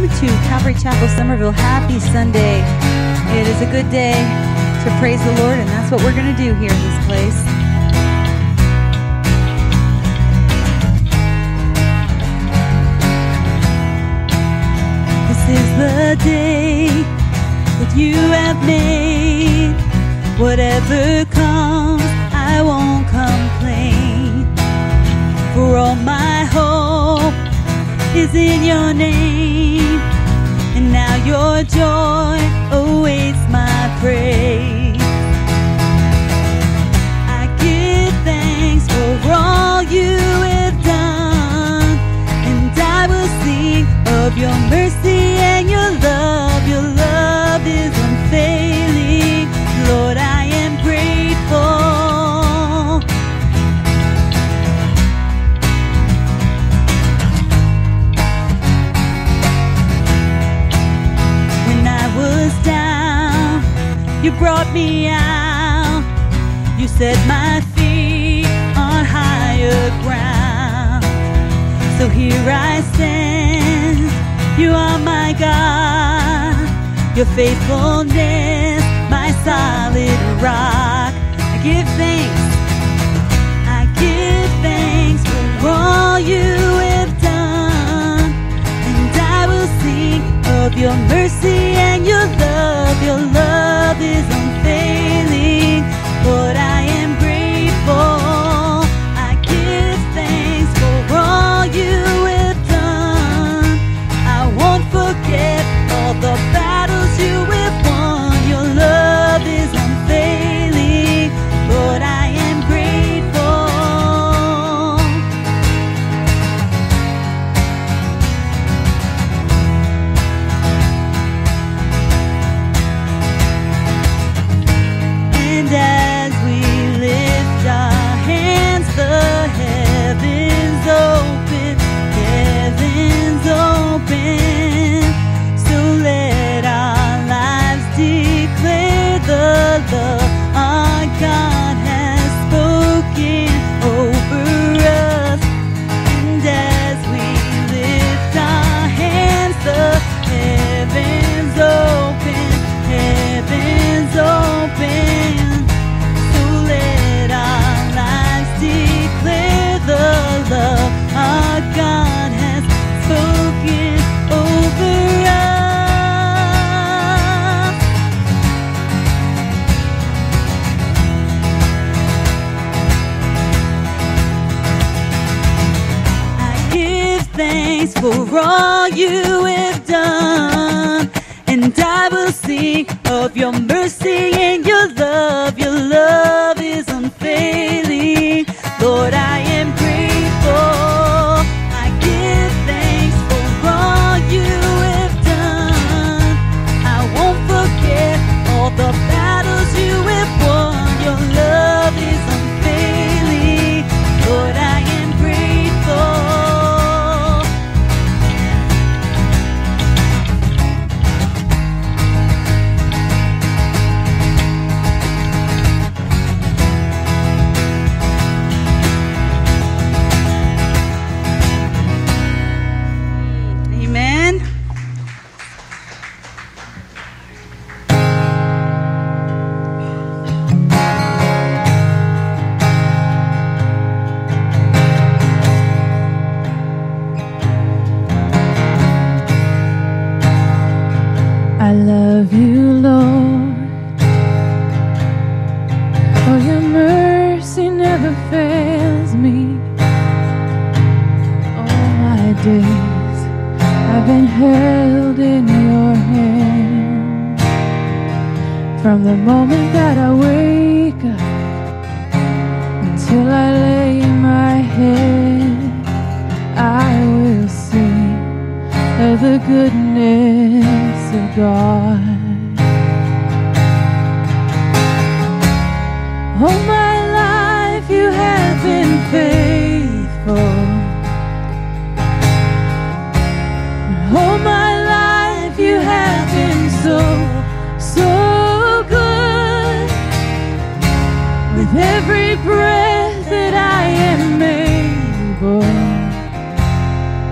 welcome to Calvary Chapel Summerville. Happy Sunday. It is a good day to praise the Lord, and that's what we're going to do here in this place. This is the day that you have made. Whatever comes, I won't complain. For all my hope is in your name. And now your joy awaits my praise. I give thanks for all you have done. And I will sing of your mercy and your love. Your love is unfailing. Brought me out. You set my feet on higher ground. So here I stand. You are my God. Your faithfulness, my solid rock. I give thanks. I give thanks for all you have done. And I will sing of your mercy and your love. Your love is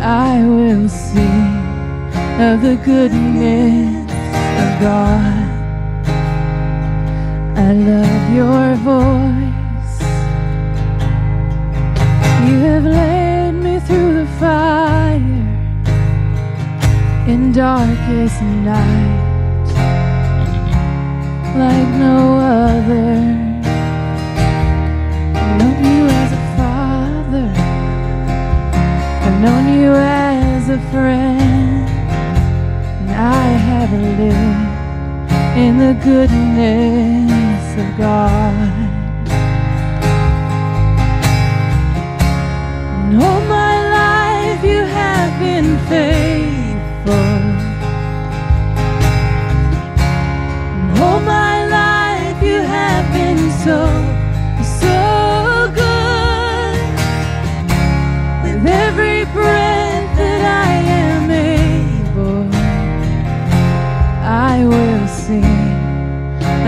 I will sing of the goodness of God. I love your voice. You have led me through the fire in darkest night like no other. Known you as a friend. And I have lived in the goodness of God. And all my life you have been faithful. And all my life you have been so,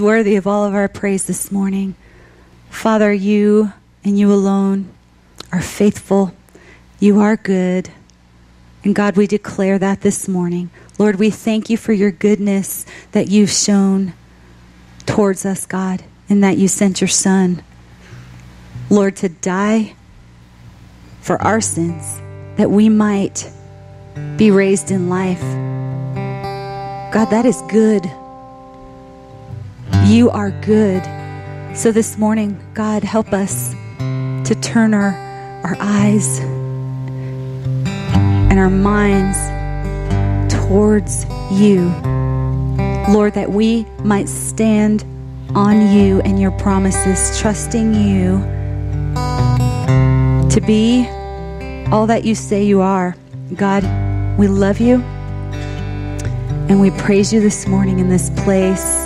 Worthy of all of our praise this morning. Father, you and you alone are faithful. You are good. And God, we declare that this morning. Lord, we thank you for your goodness that you've shown towards us, God, and that you sent your Son, Lord, to die for our sins, that we might be raised in life. God, that is good. You are good. So this morning, God, help us to turn our, our eyes and our minds towards you. Lord, that we might stand on you and your promises, trusting you to be all that you say you are. God, we love you and we praise you this morning in this place.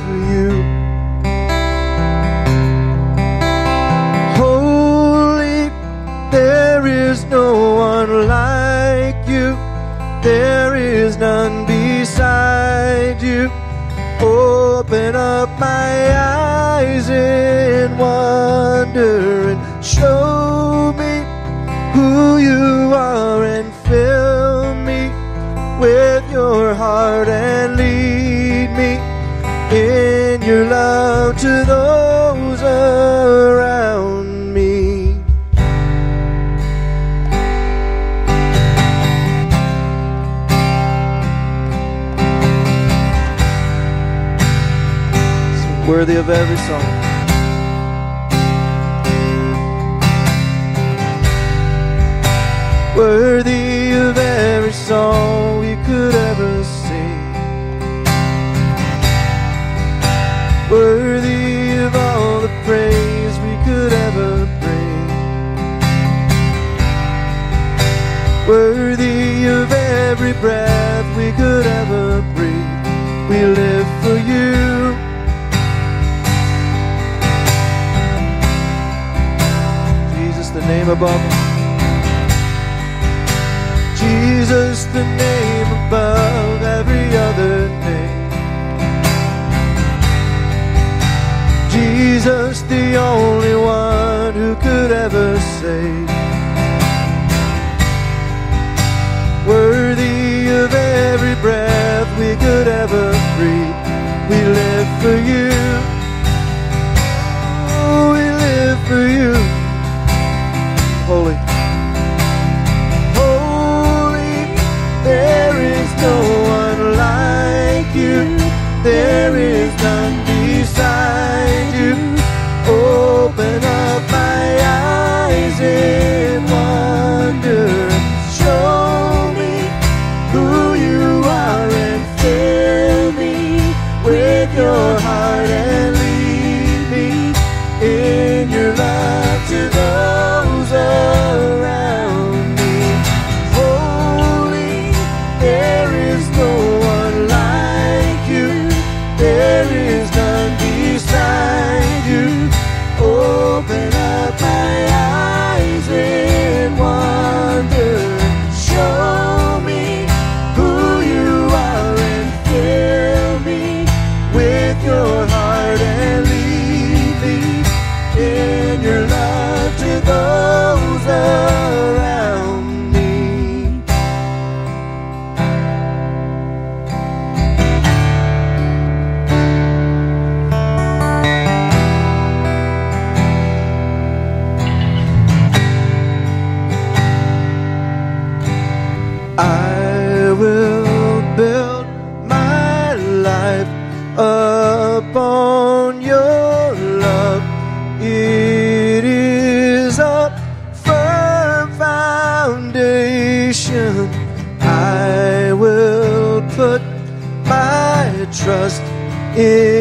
know of every song. Worthy of every song we could above. Jesus, the name above every other name. Jesus, the only one who could ever save. is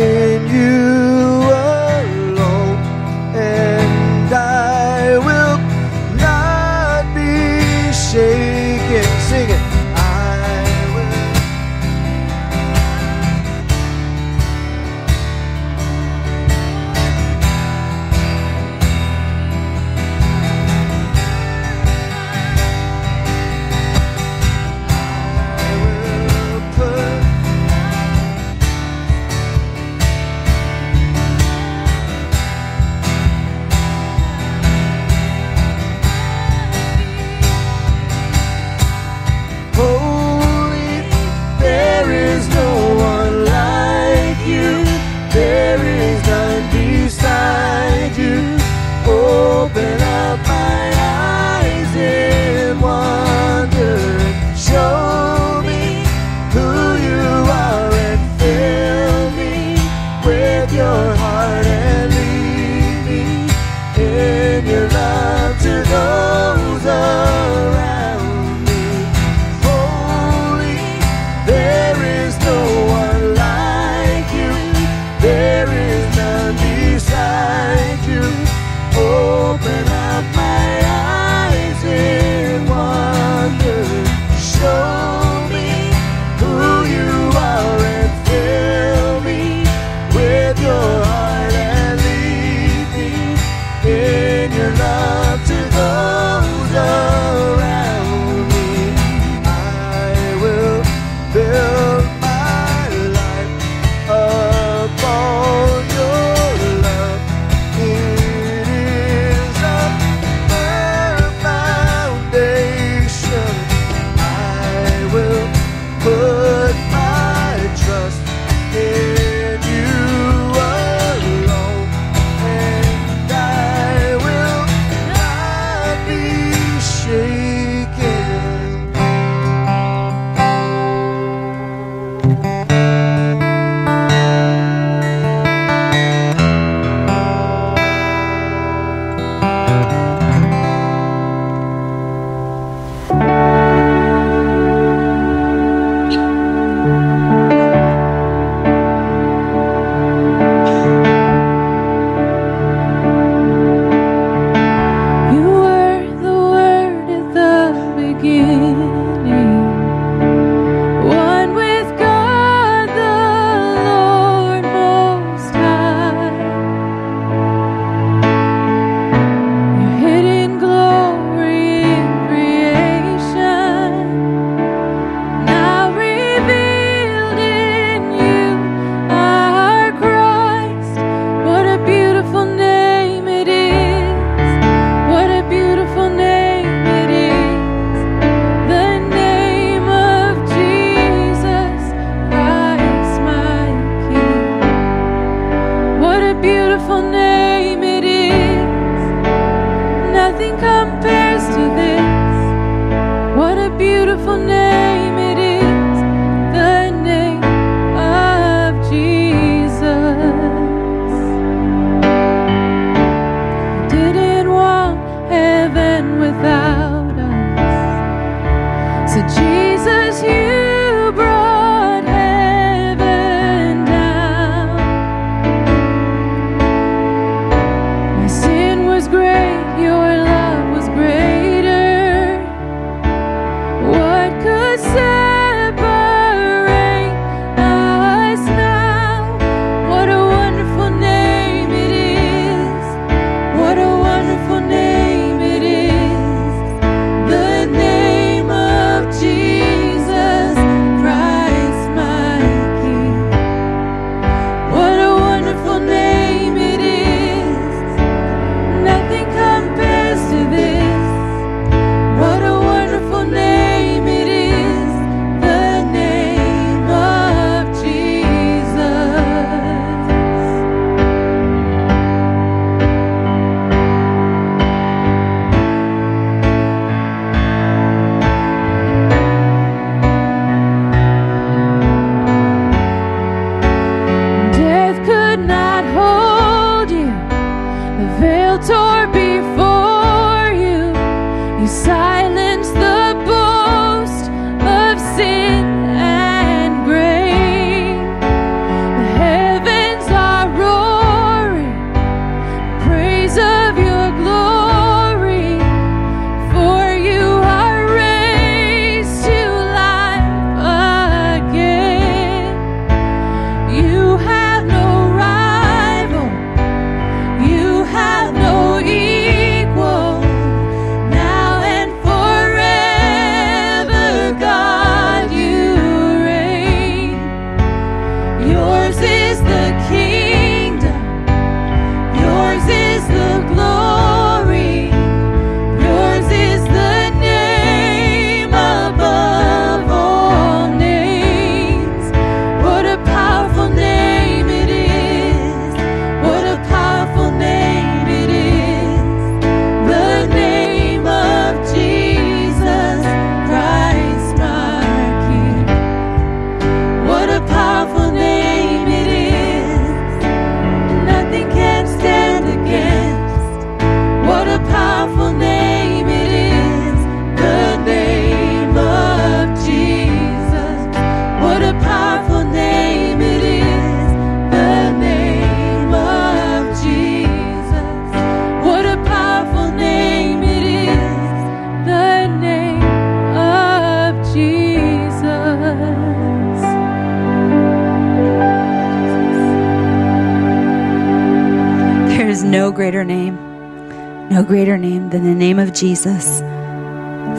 Jesus.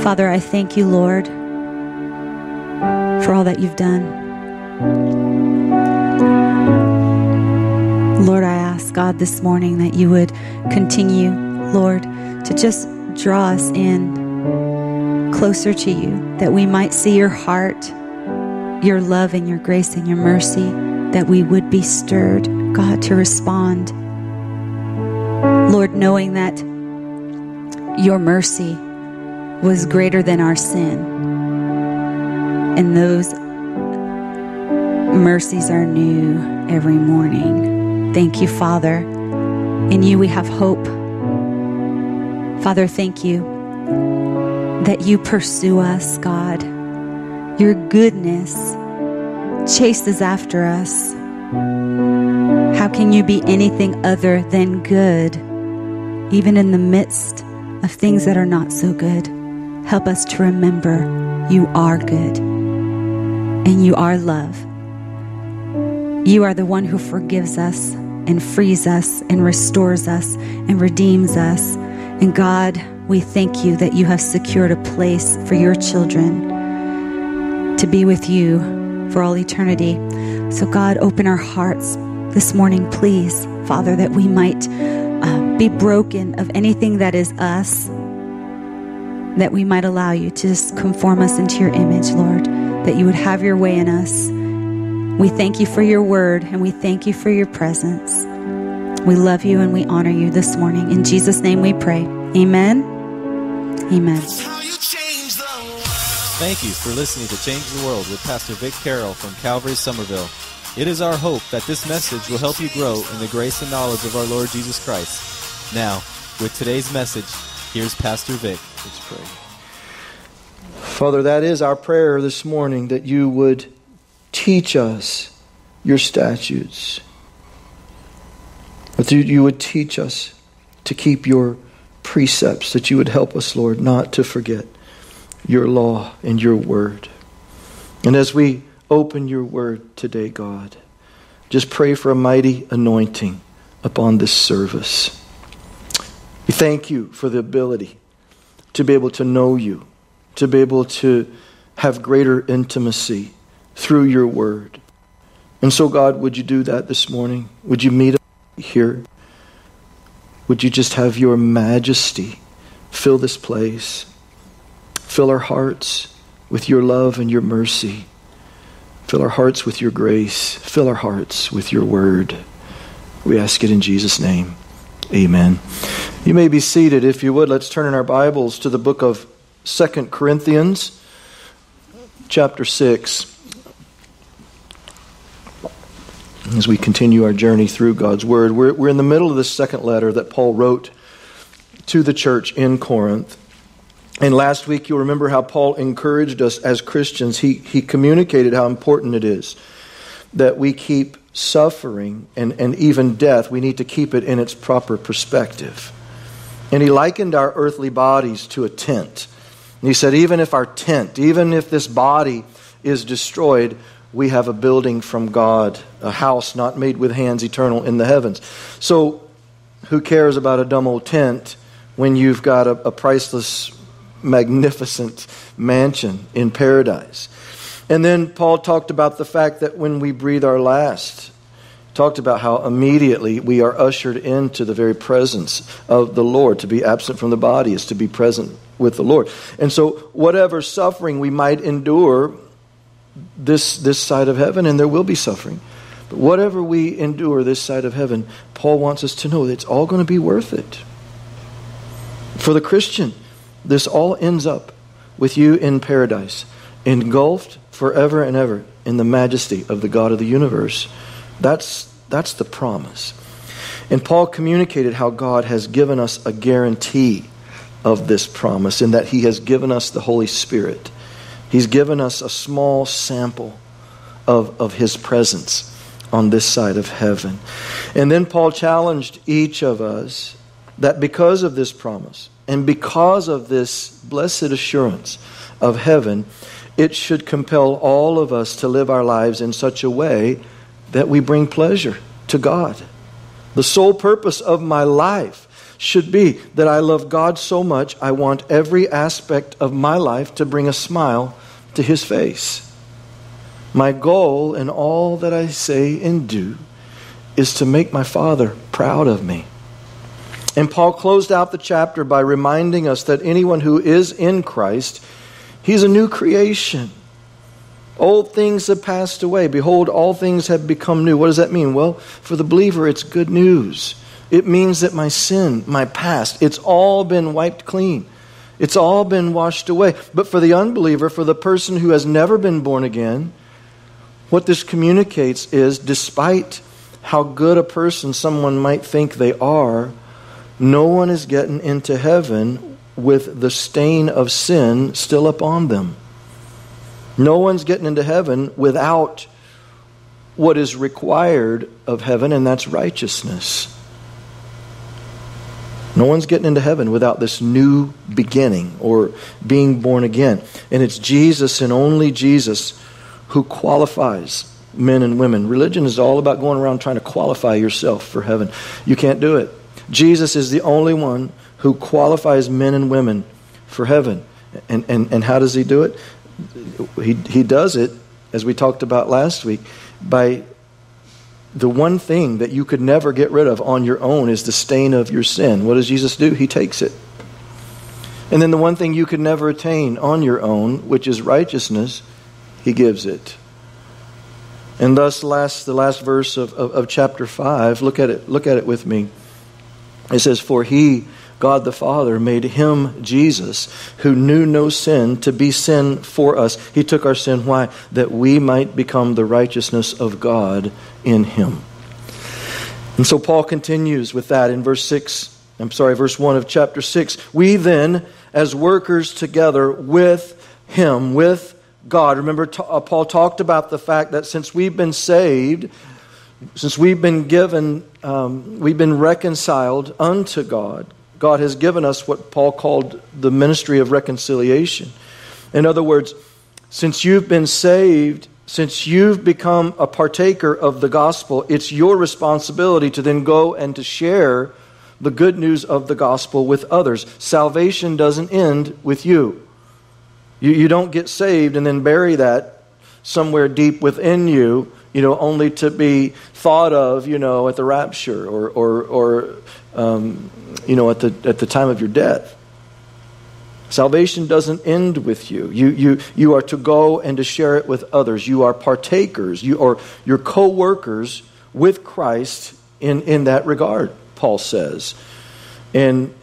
Father, I thank you, Lord, for all that you've done. Lord, I ask God this morning that you would continue, Lord, to just draw us in closer to you, that we might see your heart, your love, and your grace and your mercy, that we would be stirred, God, to respond. Lord, knowing that your mercy was greater than our sin, and those mercies are new every morning. Thank you, Father. In you we have hope. Father, thank you that you pursue us, God. Your goodness chases after us. How can you be anything other than good, even in the midst of things that are not so good? Help us to remember you are good and you are love. You are the one who forgives us and frees us and restores us and redeems us. And God, we thank you that you have secured a place for your children to be with you for all eternity. So, God, open our hearts this morning, please, Father, that we might be broken of anything that is us, that we might allow you to just conform us into your image, Lord, that you would have your way in us. We thank you for your word and we thank you for your presence. We love you and we honor you this morning. In Jesus' name we pray. Amen. Amen. Thank you for listening to Change the World with Pastor Vic Carroll from Calvary Summerville. It is our hope that this message will help you grow in the grace and knowledge of our Lord Jesus Christ. Now, with today's message, here's Pastor Vic. Let's pray. Father, that is our prayer this morning that you would teach us your statutes. That you- would teach us to keep your precepts, that you would help us, Lord, not to forget your law and your word. And as we open your word today, God, just pray for a mighty anointing upon this service. We thank you for the ability to be able to know you, to be able to have greater intimacy through your word. And so, God, would you do that this morning? Would you meet us here? Would you just have your majesty fill this place? Fill our hearts with your love and your mercy. Fill our hearts with your grace. Fill our hearts with your word. We ask it in Jesus' name. Amen. You may be seated if you would. Let's turn in our Bibles to the book of Second Corinthians, chapter 6. As we continue our journey through God's Word, we're, we're in the middle of this second letter that Paul wrote to the church in Corinth. And last week, you'll remember how Paul encouraged us as Christians. He, he communicated how important it is that we keep suffering and, and even death, we need to keep it in its proper perspective. And he likened our earthly bodies to a tent. And he said, even if our tent, even if this body is destroyed, we have a building from God, a house not made with hands, eternal in the heavens. So, who cares about a dumb old tent when you've got a, a priceless, magnificent mansion in paradise? And then Paul talked about the fact that when we breathe our last, talked about how immediately we are ushered into the very presence of the Lord. To be absent from the body is to be present with the Lord. And so, whatever suffering we might endure this, this side of heaven, and there will be suffering, but whatever we endure this side of heaven, Paul wants us to know that it's all going to be worth it. For the Christian, this all ends up with you in paradise, engulfed forever and ever in the majesty of the God of the universe. That's, that's the promise. And Paul communicated how God has given us a guarantee of this promise in that he has given us the Holy Spirit. He's given us a small sample of, of his presence on this side of heaven. And then Paul challenged each of us that because of this promise and because of this blessed assurance of heaven, it should compel all of us to live our lives in such a way that we bring pleasure to God. The sole purpose of my life should be that I love God so much, I want every aspect of my life to bring a smile to His face. My goal in all that I say and do is to make my Father proud of me. And Paul closed out the chapter by reminding us that anyone who is in Christ, he's a new creation. Old things have passed away. Behold, all things have become new. What does that mean? Well, for the believer, it's good news. It means that my sin, my past, it's all been wiped clean. It's all been washed away. But for the unbeliever, for the person who has never been born again, what this communicates is despite how good a person someone might think they are, no one is getting into heaven with the stain of sin still upon them. No one's getting into heaven without what is required of heaven, and that's righteousness. No one's getting into heaven without this new beginning or being born again. And it's Jesus and only Jesus who qualifies men and women. Religion is all about going around trying to qualify yourself for heaven. You can't do it. Jesus is the only one who qualifies men and women for heaven. And, and, and how does he do it? he, he does it, as we talked about last week, by the one thing that you could never get rid of on your own is the stain of your sin. What does Jesus do? He takes it. And then the one thing you could never attain on your own, which is righteousness, he gives it. And thus, last, the last verse of, of, of chapter 5, look at it, look at it with me. It says, For he God the Father made him, Jesus, who knew no sin, to be sin for us. He took our sin. Why? That we might become the righteousness of God in him. And so Paul continues with that in verse 6. I'm sorry, verse 1 of chapter 6. We then, as workers together with him, with God. Remember, uh, Paul talked about the fact that since we've been saved, since we've been given, um, we've been reconciled unto God, God has given us what Paul called the ministry of reconciliation. In other words, since you've been saved, since you've become a partaker of the gospel, it's your responsibility to then go and to share the good news of the gospel with others. Salvation doesn't end with you. You, you don't get saved and then bury that somewhere deep within you, you know, only to be thought of, you know, at the rapture or, or, or um, you know, at the, at the time of your death. Salvation doesn't end with you. You, you. you are to go and to share it with others. You are partakers. You are your co workers with Christ in, in that regard, Paul says. And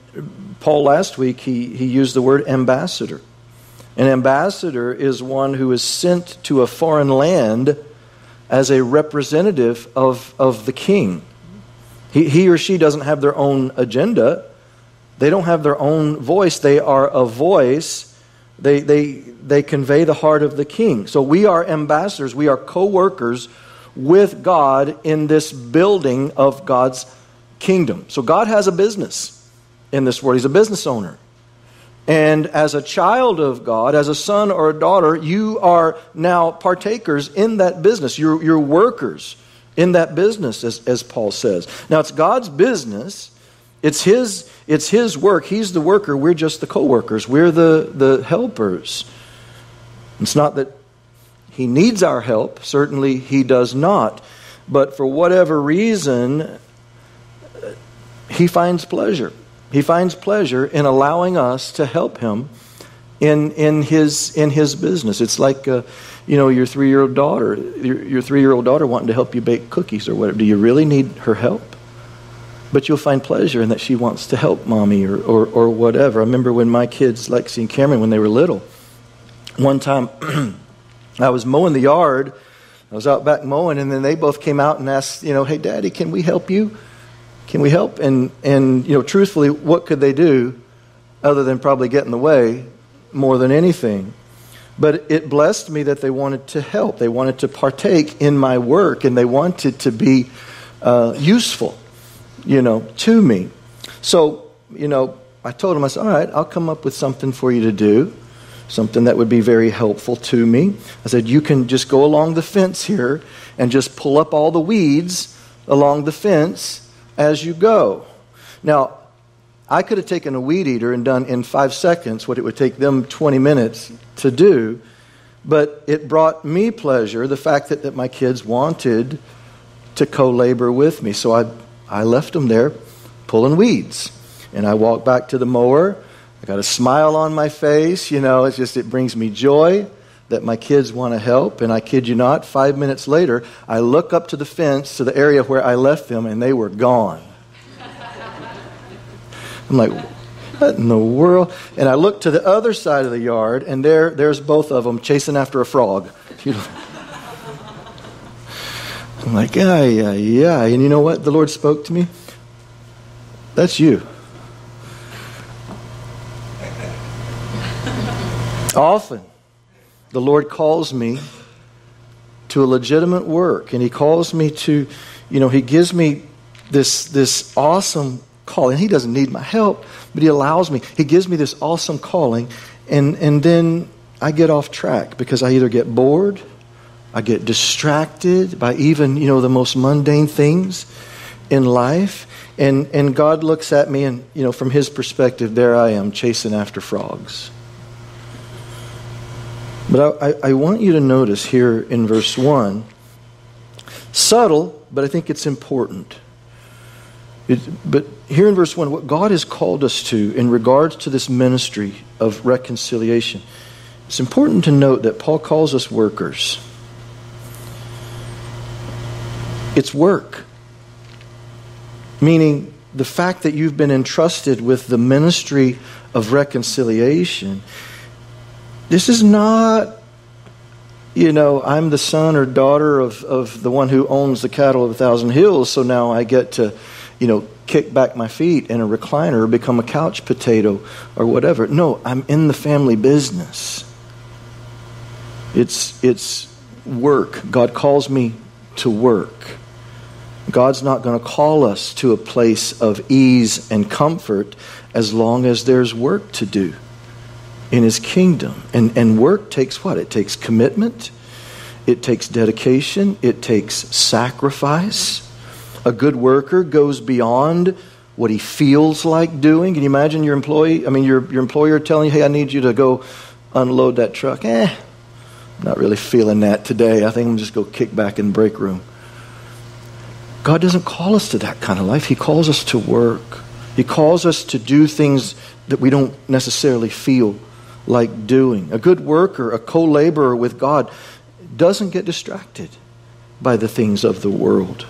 Paul last week, he, he used the word ambassador. An ambassador is one who is sent to a foreign land as a representative of, of the king. He, he or she doesn't have their own agenda. They don't have their own voice, they are a voice. They, they, they convey the heart of the king. So we are ambassadors, we are co workers with God in this building of God's kingdom. So God has a business in this world, He's a business owner. And as a child of God, as a son or a daughter, you are now partakers in that business. You're, you're workers in that business, as, as Paul says. Now, it's God's business. It's his, it's his work. He's the worker. We're just the co workers. We're the, the helpers. It's not that he needs our help. Certainly, he does not. But for whatever reason, he finds pleasure he finds pleasure in allowing us to help him in, in, his, in his business. It's like, uh, you know, your three year old daughter, your, your three year old daughter wanting to help you bake cookies or whatever. Do you really need her help? But you'll find pleasure in that she wants to help mommy or, or, or whatever. I remember when my kids, Lexi and Cameron, when they were little, one time I was mowing the yard. I was out back mowing, and then they both came out and asked, you know, hey, Daddy, can we help you? Can we help? And, and, you know, truthfully, what could they do other than probably get in the way more than anything? But it blessed me that they wanted to help. They wanted to partake in my work and they wanted to be uh, useful, you know, to me. So, you know, I told them, I said, all right, I'll come up with something for you to do, something that would be very helpful to me. I said, you can just go along the fence here and just pull up all the weeds along the fence as you go. Now, I could have taken a weed eater and done in five seconds what it would take them 20 minutes to do, but it brought me pleasure, the fact that, that my kids wanted to co labor with me. So I, I left them there pulling weeds. And I walked back to the mower. I got a smile on my face. You know, it's just, it brings me joy that my kids want to help. And I kid you not, five minutes later, I look up to the fence to the area where I left them, and they were gone. I'm like, what in the world? And I look to the other side of the yard, and there, there's both of them chasing after a frog. I'm like, yeah, yeah, yeah. And you know what? The Lord spoke to me. That's you. Often, the Lord calls me to a legitimate work, and He calls me to, you know, He gives me this, this awesome calling. He doesn't need my help, but He allows me. He gives me this awesome calling, and, and then I get off track because I either get bored, I get distracted by even, you know, the most mundane things in life. And, and God looks at me, and, you know, from His perspective, there I am chasing after frogs. But I, I, want you to notice here in verse 1 subtle, but I think it's important. It, but here in verse 1, what God has called us to in regards to this ministry of reconciliation, it's important to note that Paul calls us workers. It's work, meaning the fact that you've been entrusted with the ministry of reconciliation this is not, you know, I'm the son or daughter of, of the one who owns the cattle of a thousand hills, so now I get to, you know, kick back my feet in a recliner or become a couch potato or whatever. No, I'm in the family business. It's, it's work. God calls me to work. God's not going to call us to a place of ease and comfort as long as there's work to do in his kingdom. And, and work takes what? It takes commitment, it takes dedication, it takes sacrifice. A good worker goes beyond what he feels like doing. Can you imagine your employee, I mean, your, your employer telling you, hey, I need you to go unload that truck? Eh, not really feeling that today. I think I'm just go kick back in the break room. God doesn't call us to that kind of life. He calls us to work. He calls us to do things that we don't necessarily feel like doing. A good worker, a co laborer with God, doesn't get distracted by the things of the world.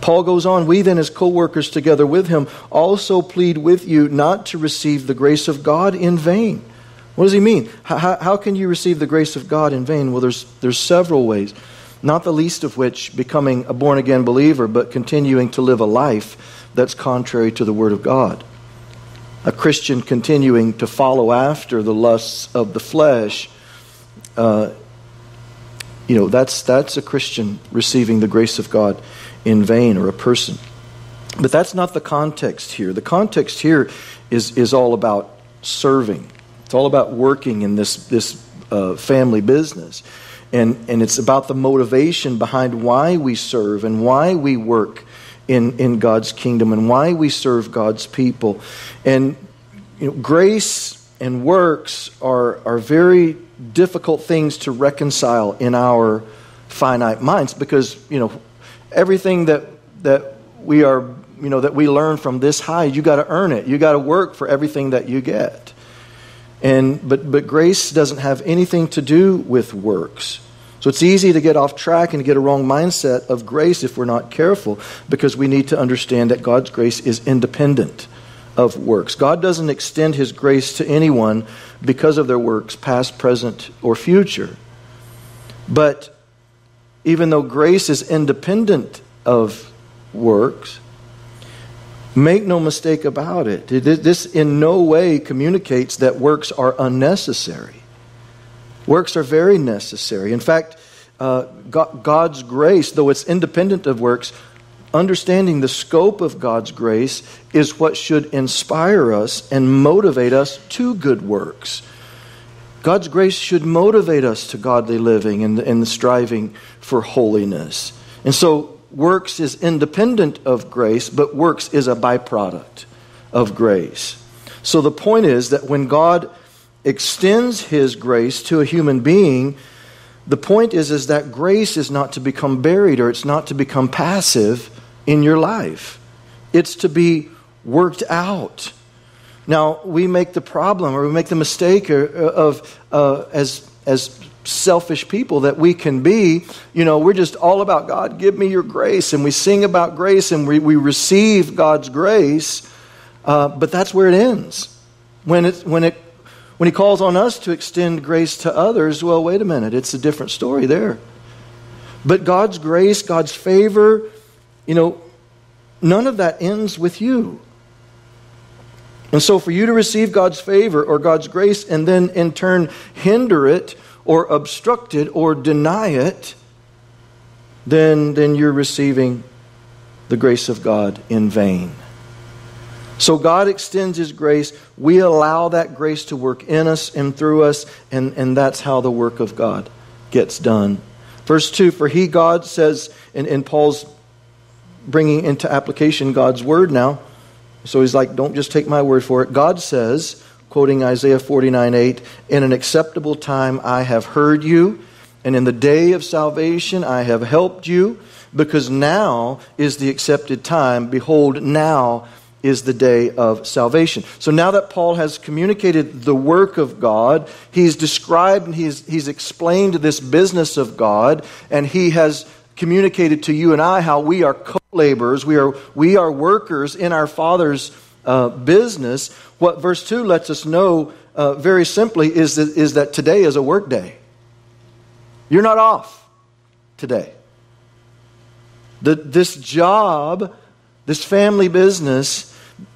Paul goes on, we then, as co workers together with him, also plead with you not to receive the grace of God in vain. What does he mean? How, how can you receive the grace of God in vain? Well, there's, there's several ways, not the least of which becoming a born again believer, but continuing to live a life that's contrary to the Word of God. A Christian continuing to follow after the lusts of the flesh, uh, you know, that's, that's a Christian receiving the grace of God in vain or a person. But that's not the context here. The context here is, is all about serving, it's all about working in this, this uh, family business. And, and it's about the motivation behind why we serve and why we work in, in God's kingdom and why we serve God's people. And you know, grace and works are, are very difficult things to reconcile in our finite minds because, you know, everything that, that we are, you know, that we learn from this high, you got to earn it. You got to work for everything that you get. And, but, but grace doesn't have anything to do with works. So it's easy to get off track and get a wrong mindset of grace if we're not careful because we need to understand that God's grace is independent of works. God doesn't extend his grace to anyone because of their works, past, present, or future. But even though grace is independent of works, make no mistake about it. This in no way communicates that works are unnecessary. Works are very necessary. In fact, uh, God's grace, though it's independent of works, understanding the scope of God's grace is what should inspire us and motivate us to good works. God's grace should motivate us to godly living and, and the striving for holiness. And so, works is independent of grace, but works is a byproduct of grace. So, the point is that when God extends his grace to a human being, the point is, is that grace is not to become buried or it's not to become passive in your life. It's to be worked out. Now, we make the problem or we make the mistake of, uh, as, as selfish people that we can be, you know, we're just all about God, give me your grace. And we sing about grace and we, we receive God's grace, uh, but that's where it ends. When, it, when it when he calls on us to extend grace to others, well, wait a minute, it's a different story there. But God's grace, God's favor, you know, none of that ends with you. And so, for you to receive God's favor or God's grace and then in turn hinder it or obstruct it or deny it, then, then you're receiving the grace of God in vain. So God extends His grace. We allow that grace to work in us and through us, and, and that's how the work of God gets done. Verse 2 For He, God, says, and, and Paul's bringing into application God's word now. So he's like, don't just take my word for it. God says, quoting Isaiah 49 8, In an acceptable time I have heard you, and in the day of salvation I have helped you, because now is the accepted time. Behold, now is the day of salvation. So now that Paul has communicated the work of God, he's described and he's, he's explained this business of God, and he has communicated to you and I how we are co laborers, we are, we are workers in our Father's uh, business. What verse 2 lets us know uh, very simply is that, is that today is a work day. You're not off today. The, this job, this family business,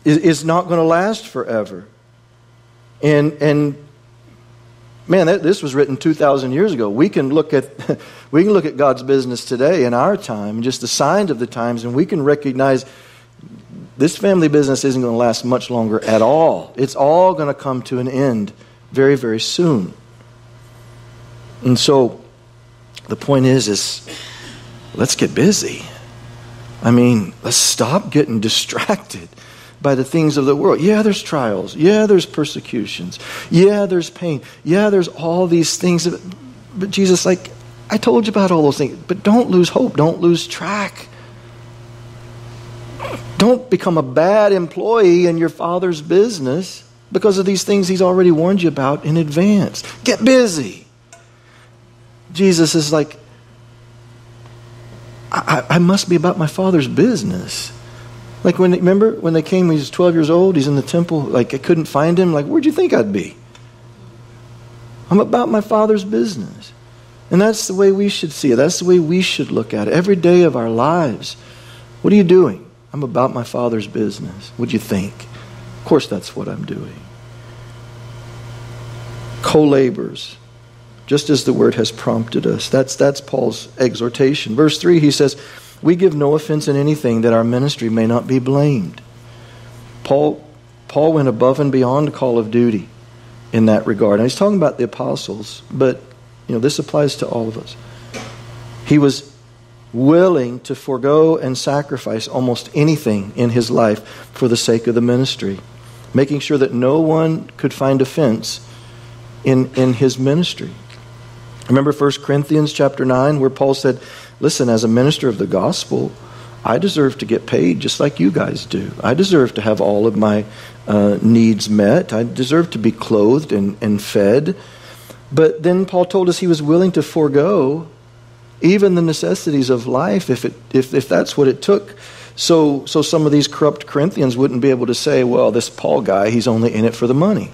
is, is not going to last forever. And, and man, that, this was written 2,000 years ago. We can, look at, we can look at God's business today in our time, just the signs of the times, and we can recognize this family business isn't going to last much longer at all. It's all going to come to an end very, very soon. And so the point is, is let's get busy. I mean, let's stop getting distracted by the things of the world. Yeah, there's trials. Yeah, there's persecutions. Yeah, there's pain. Yeah, there's all these things. But Jesus, like, I told you about all those things. But don't lose hope. Don't lose track. Don't become a bad employee in your father's business because of these things he's already warned you about in advance. Get busy. Jesus is like, I, I must be about my father's business. Like when remember when they came, he was 12 years old. He's in the temple. Like I couldn't find him. Like where'd you think I'd be? I'm about my father's business, and that's the way we should see it. That's the way we should look at it every day of our lives. What are you doing? I'm about my father's business. What'd you think? Of course, that's what I'm doing. Co-labors just as the word has prompted us. That's, that's Paul's exhortation. Verse 3, he says, We give no offense in anything that our ministry may not be blamed. Paul, Paul went above and beyond the call of duty in that regard. And he's talking about the apostles, but you know, this applies to all of us. He was willing to forego and sacrifice almost anything in his life for the sake of the ministry, making sure that no one could find offense in, in his ministry. Remember 1 Corinthians chapter 9 where Paul said, "Listen, as a minister of the gospel, I deserve to get paid just like you guys do. I deserve to have all of my uh, needs met. I deserve to be clothed and, and fed. But then Paul told us he was willing to forego even the necessities of life if, it, if, if that's what it took. So, so some of these corrupt Corinthians wouldn't be able to say, well, this Paul guy, he's only in it for the money.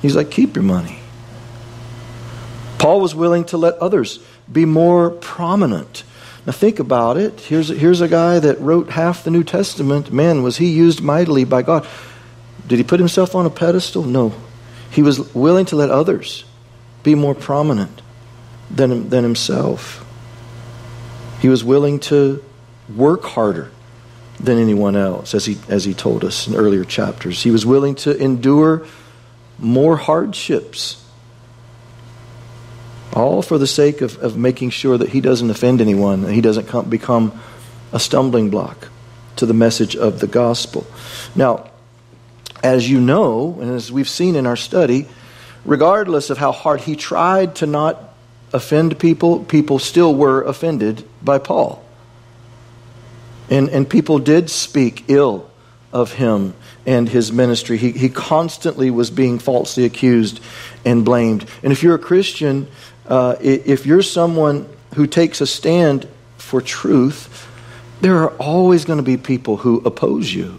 He's like, keep your money. Paul was willing to let others be more prominent. Now, think about it. Here's, here's a guy that wrote half the New Testament. Man, was he used mightily by God. Did he put himself on a pedestal? No. He was willing to let others be more prominent than, than himself. He was willing to work harder than anyone else, as he, as he told us in earlier chapters. He was willing to endure more hardships, all for the sake of, of making sure that he doesn't offend anyone, he doesn't come, become a stumbling block to the message of the gospel. Now, as you know, and as we've seen in our study, regardless of how hard he tried to not offend people, people still were offended by Paul. And, and people did speak ill of him and his ministry. He, he constantly was being falsely accused and blamed. And if you're a Christian, uh, if you're someone who takes a stand for truth, there are always going to be people who oppose you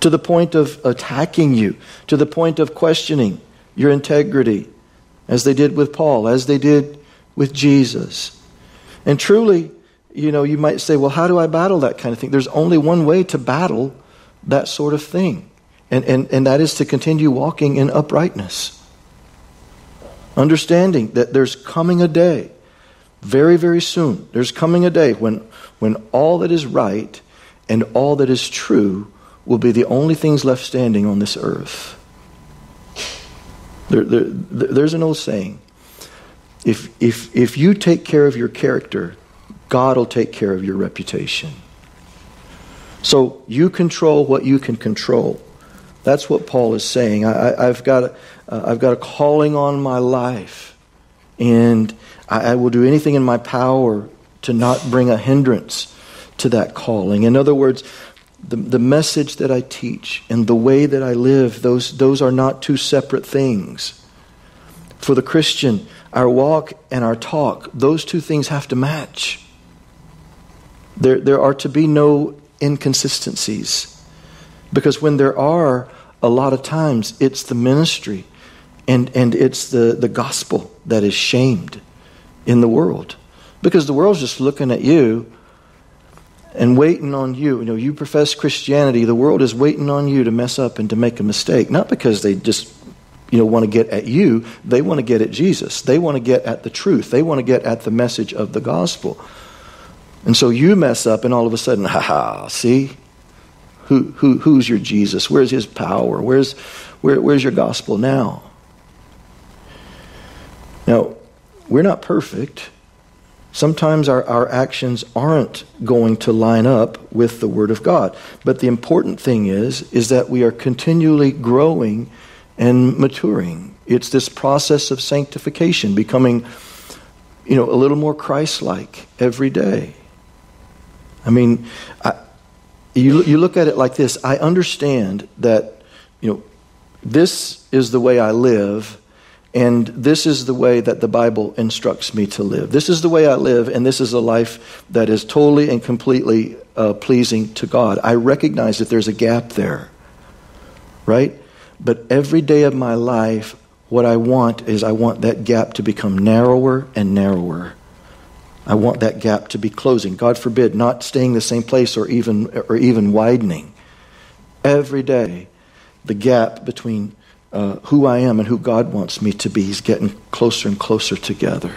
to the point of attacking you, to the point of questioning your integrity, as they did with Paul, as they did with Jesus. And truly, you know, you might say, well, how do I battle that kind of thing? There's only one way to battle that sort of thing, and, and, and that is to continue walking in uprightness. Understanding that there's coming a day, very, very soon, there's coming a day when, when all that is right and all that is true will be the only things left standing on this earth. There, there, there's an old saying if, if, if you take care of your character, God will take care of your reputation. So you control what you can control. That's what Paul is saying. I, have got a, uh, I've got a calling on my life, and I, I will do anything in my power to not bring a hindrance to that calling. In other words, the, the message that I teach and the way that I live, those, those are not two separate things. For the Christian, our walk and our talk, those two things have to match. There, there are to be no inconsistencies. Because when there are, a lot of times it's the ministry and, and it's the, the gospel that is shamed in the world. Because the world's just looking at you and waiting on you. You know, you profess Christianity, the world is waiting on you to mess up and to make a mistake. Not because they just, you know, want to get at you, they want to get at Jesus. They want to get at the truth. They want to get at the message of the gospel. And so you mess up and all of a sudden, ha ha, see? Who, who, who's your Jesus? Where's his power? Where's, where, where's your gospel now? Now, we're not perfect. Sometimes our, our actions aren't going to line up with the Word of God. But the important thing is, is that we are continually growing and maturing. It's this process of sanctification, becoming, you know, a little more Christ-like every day. I mean, I, you, you look at it like this. I understand that, you know, this is the way I live, and this is the way that the Bible instructs me to live. This is the way I live, and this is a life that is totally and completely uh, pleasing to God. I recognize that there's a gap there, right? But every day of my life, what I want is I want that gap to become narrower and narrower. I want that gap to be closing. God forbid, not staying the same place or even, or even widening Every day, the gap between uh, who I am and who God wants me to be is getting closer and closer together.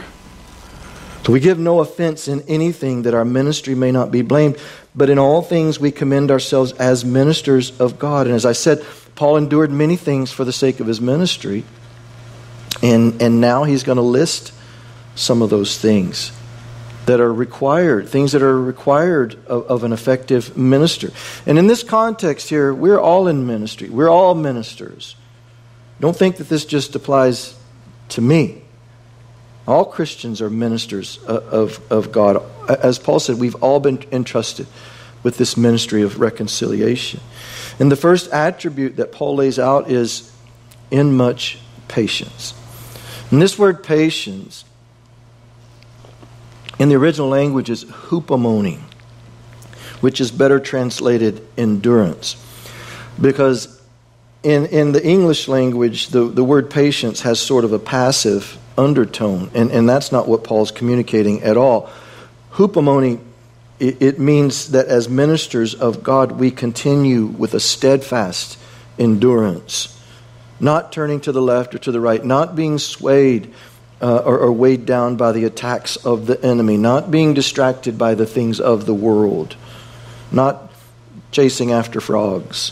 So we give no offense in anything that our ministry may not be blamed, but in all things we commend ourselves as ministers of God. And as I said, Paul endured many things for the sake of his ministry. And, and now he's going to list some of those things that are required, things that are required of, of, an effective minister. And in this context here, we're all in ministry, we're all ministers. Don't think that this just applies to me. All Christians are ministers uh, of, of God. As Paul said, we've all been entrusted with this ministry of reconciliation. And the first attribute that Paul lays out is in much patience. And this word patience in the original language is hupomone, which is better translated endurance. Because in, in the English language, the, the word patience has sort of a passive undertone, and, and that's not what Paul's communicating at all. Hupomone, it, it means that as ministers of God, we continue with a steadfast endurance, not turning to the left or to the right, not being swayed uh, or, or weighed down by the attacks of the enemy, not being distracted by the things of the world, not chasing after frogs.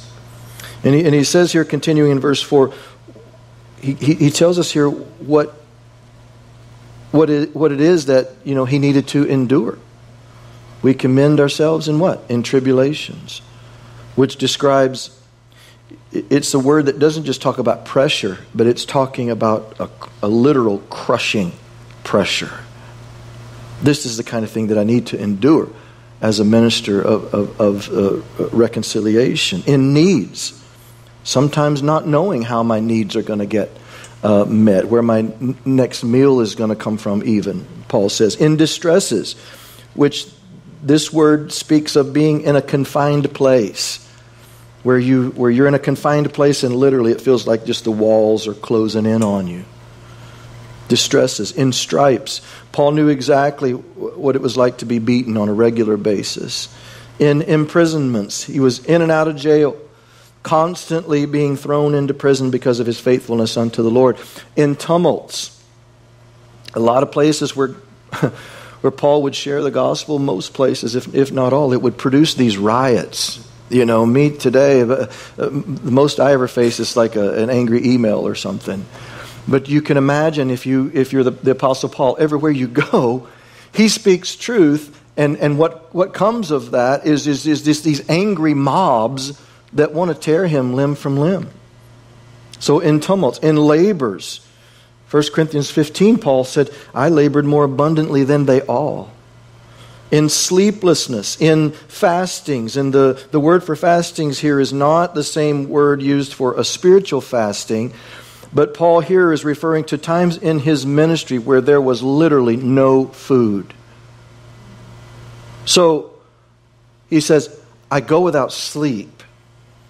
And he, and he says here, continuing in verse 4, he, he, he tells us here what what it, what it is that you know he needed to endure. We commend ourselves in what? In tribulations, which describes it's a word that doesn't just talk about pressure, but it's talking about a, a literal crushing pressure. This is the kind of thing that I need to endure as a minister of, of, of uh, reconciliation in needs. Sometimes not knowing how my needs are going to get uh, met, where my n- next meal is going to come from, even, Paul says. In distresses, which this word speaks of being in a confined place, where, you, where you're in a confined place and literally it feels like just the walls are closing in on you. Distresses, in stripes. Paul knew exactly what it was like to be beaten on a regular basis. In imprisonments, he was in and out of jail constantly being thrown into prison because of his faithfulness unto the Lord. In tumults, a lot of places where, where Paul would share the gospel, most places, if, if not all, it would produce these riots. You know, me today, uh, the most I ever face is like a, an angry email or something. But you can imagine if, you, if you're the, the Apostle Paul, everywhere you go, he speaks truth, and, and what, what comes of that is, is, is this, these angry mobs that want to tear him limb from limb. So, in tumults, in labors, 1 Corinthians 15, Paul said, I labored more abundantly than they all. In sleeplessness, in fastings, and the, the word for fastings here is not the same word used for a spiritual fasting, but Paul here is referring to times in his ministry where there was literally no food. So he says, I go without sleep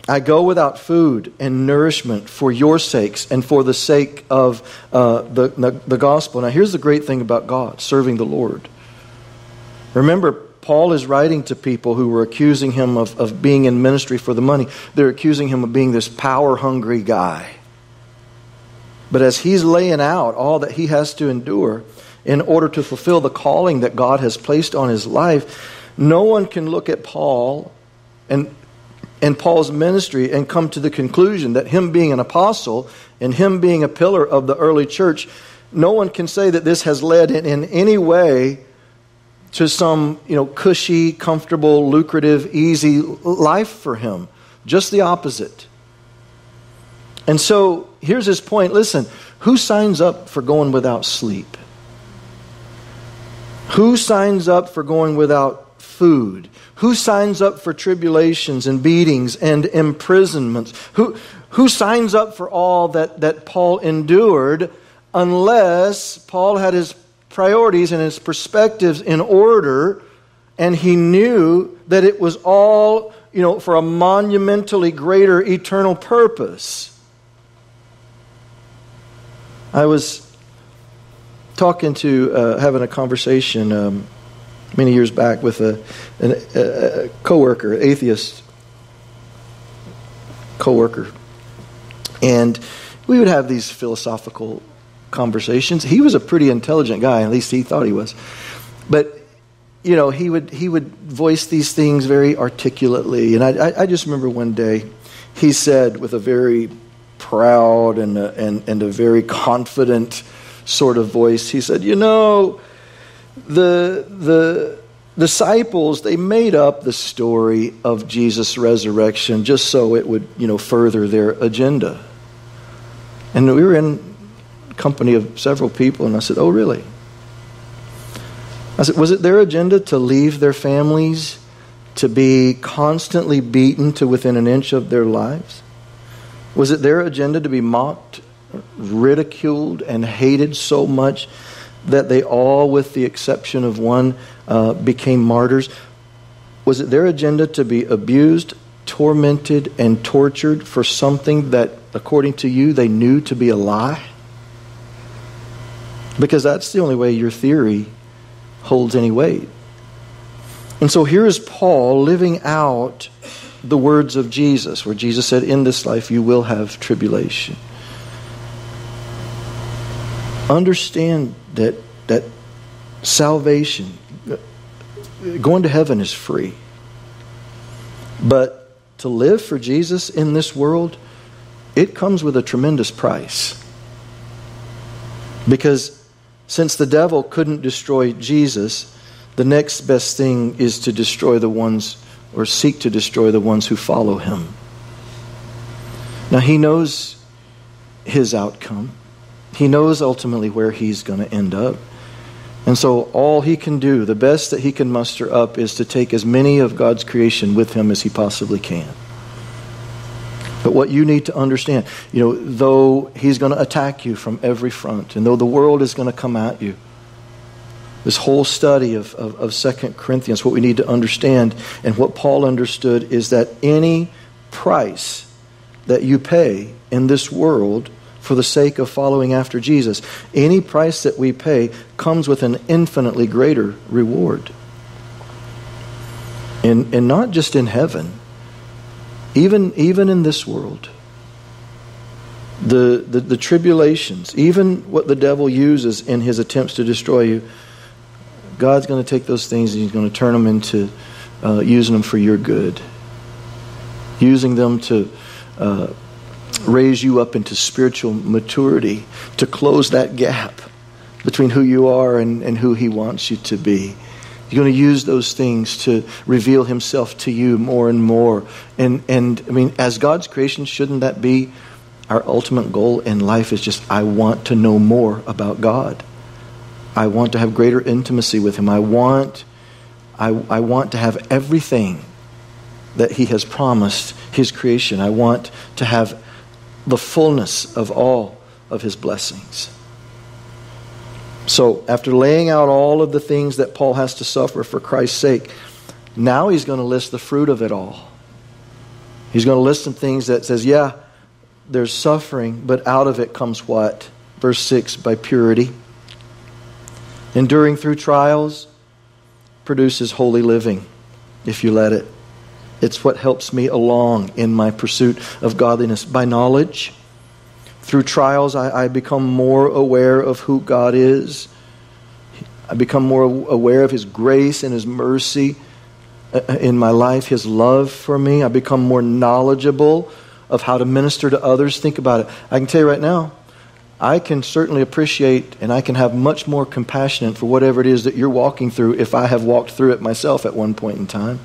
I go without food and nourishment for your sakes and for the sake of uh, the, the, the gospel. Now, here's the great thing about God serving the Lord. Remember, Paul is writing to people who were accusing him of, of being in ministry for the money. They're accusing him of being this power hungry guy. But as he's laying out all that he has to endure in order to fulfill the calling that God has placed on his life, no one can look at Paul and and Paul's ministry and come to the conclusion that him being an apostle and him being a pillar of the early church, no one can say that this has led in, in any way to some you know cushy, comfortable, lucrative, easy life for him. Just the opposite. And so here's his point. Listen, who signs up for going without sleep? Who signs up for going without food? Who signs up for tribulations and beatings and imprisonments? Who, who signs up for all that, that Paul endured unless Paul had his priorities and his perspectives in order and he knew that it was all, you know, for a monumentally greater eternal purpose? I was talking to, uh, having a conversation. Um, many years back with a, a, a coworker, atheist, coworker, and we would have these philosophical conversations. He was a pretty intelligent guy, at least he thought he was. But you know, he would he would voice these things very articulately, and I, I, just remember one day he said with a very proud and a, and and a very confident sort of voice, he said, "You know, the the disciples they made up the story of Jesus' resurrection just so it would you know further their agenda." And we were in company of several people, and I said, "Oh, really?" I said, was it their agenda to leave their families to be constantly beaten to within an inch of their lives? Was it their agenda to be mocked, ridiculed, and hated so much that they all, with the exception of one, uh, became martyrs? Was it their agenda to be abused, tormented, and tortured for something that, according to you, they knew to be a lie? Because that's the only way your theory holds any weight. And so here is Paul living out the words of Jesus, where Jesus said, In this life you will have tribulation. Understand that, that salvation, going to heaven is free. But to live for Jesus in this world, it comes with a tremendous price. Because since the devil couldn't destroy Jesus, the next best thing is to destroy the ones or seek to destroy the ones who follow him. Now, he knows his outcome, he knows ultimately where he's going to end up. And so, all he can do, the best that he can muster up, is to take as many of God's creation with him as he possibly can. But what you need to understand, you know, though he's going to attack you from every front, and though the world is going to come at you, this whole study of, of, of 2 Corinthians, what we need to understand, and what Paul understood, is that any price that you pay in this world for the sake of following after Jesus, any price that we pay comes with an infinitely greater reward. And, and not just in heaven even, even in this world, the, the, the tribulations, even what the devil uses in his attempts to destroy you, God's going to take those things and He's going to turn them into uh, using them for your good, using them to uh, raise you up into spiritual maturity, to close that gap between who you are and, and who He wants you to be. You're going to use those things to reveal Himself to you more and more. And, and I mean, as God's creation, shouldn't that be our ultimate goal in life? Is just, I want to know more about God. I want to have greater intimacy with Him. I want, I, I want to have everything that He has promised His creation. I want to have the fullness of all of His blessings. So, after laying out all of the things that Paul has to suffer for Christ's sake, now he's going to list the fruit of it all. He's going to list some things that says, yeah, there's suffering, but out of it comes what? Verse 6 by purity. Enduring through trials produces holy living if you let it. It's what helps me along in my pursuit of godliness. By knowledge, through trials, I, I become more aware of who God is. I become more aware of His grace and His mercy uh, in my life, His love for me. I become more knowledgeable of how to minister to others. Think about it. I can tell you right now, I can certainly appreciate and I can have much more compassion for whatever it is that you're walking through if I have walked through it myself at one point in time.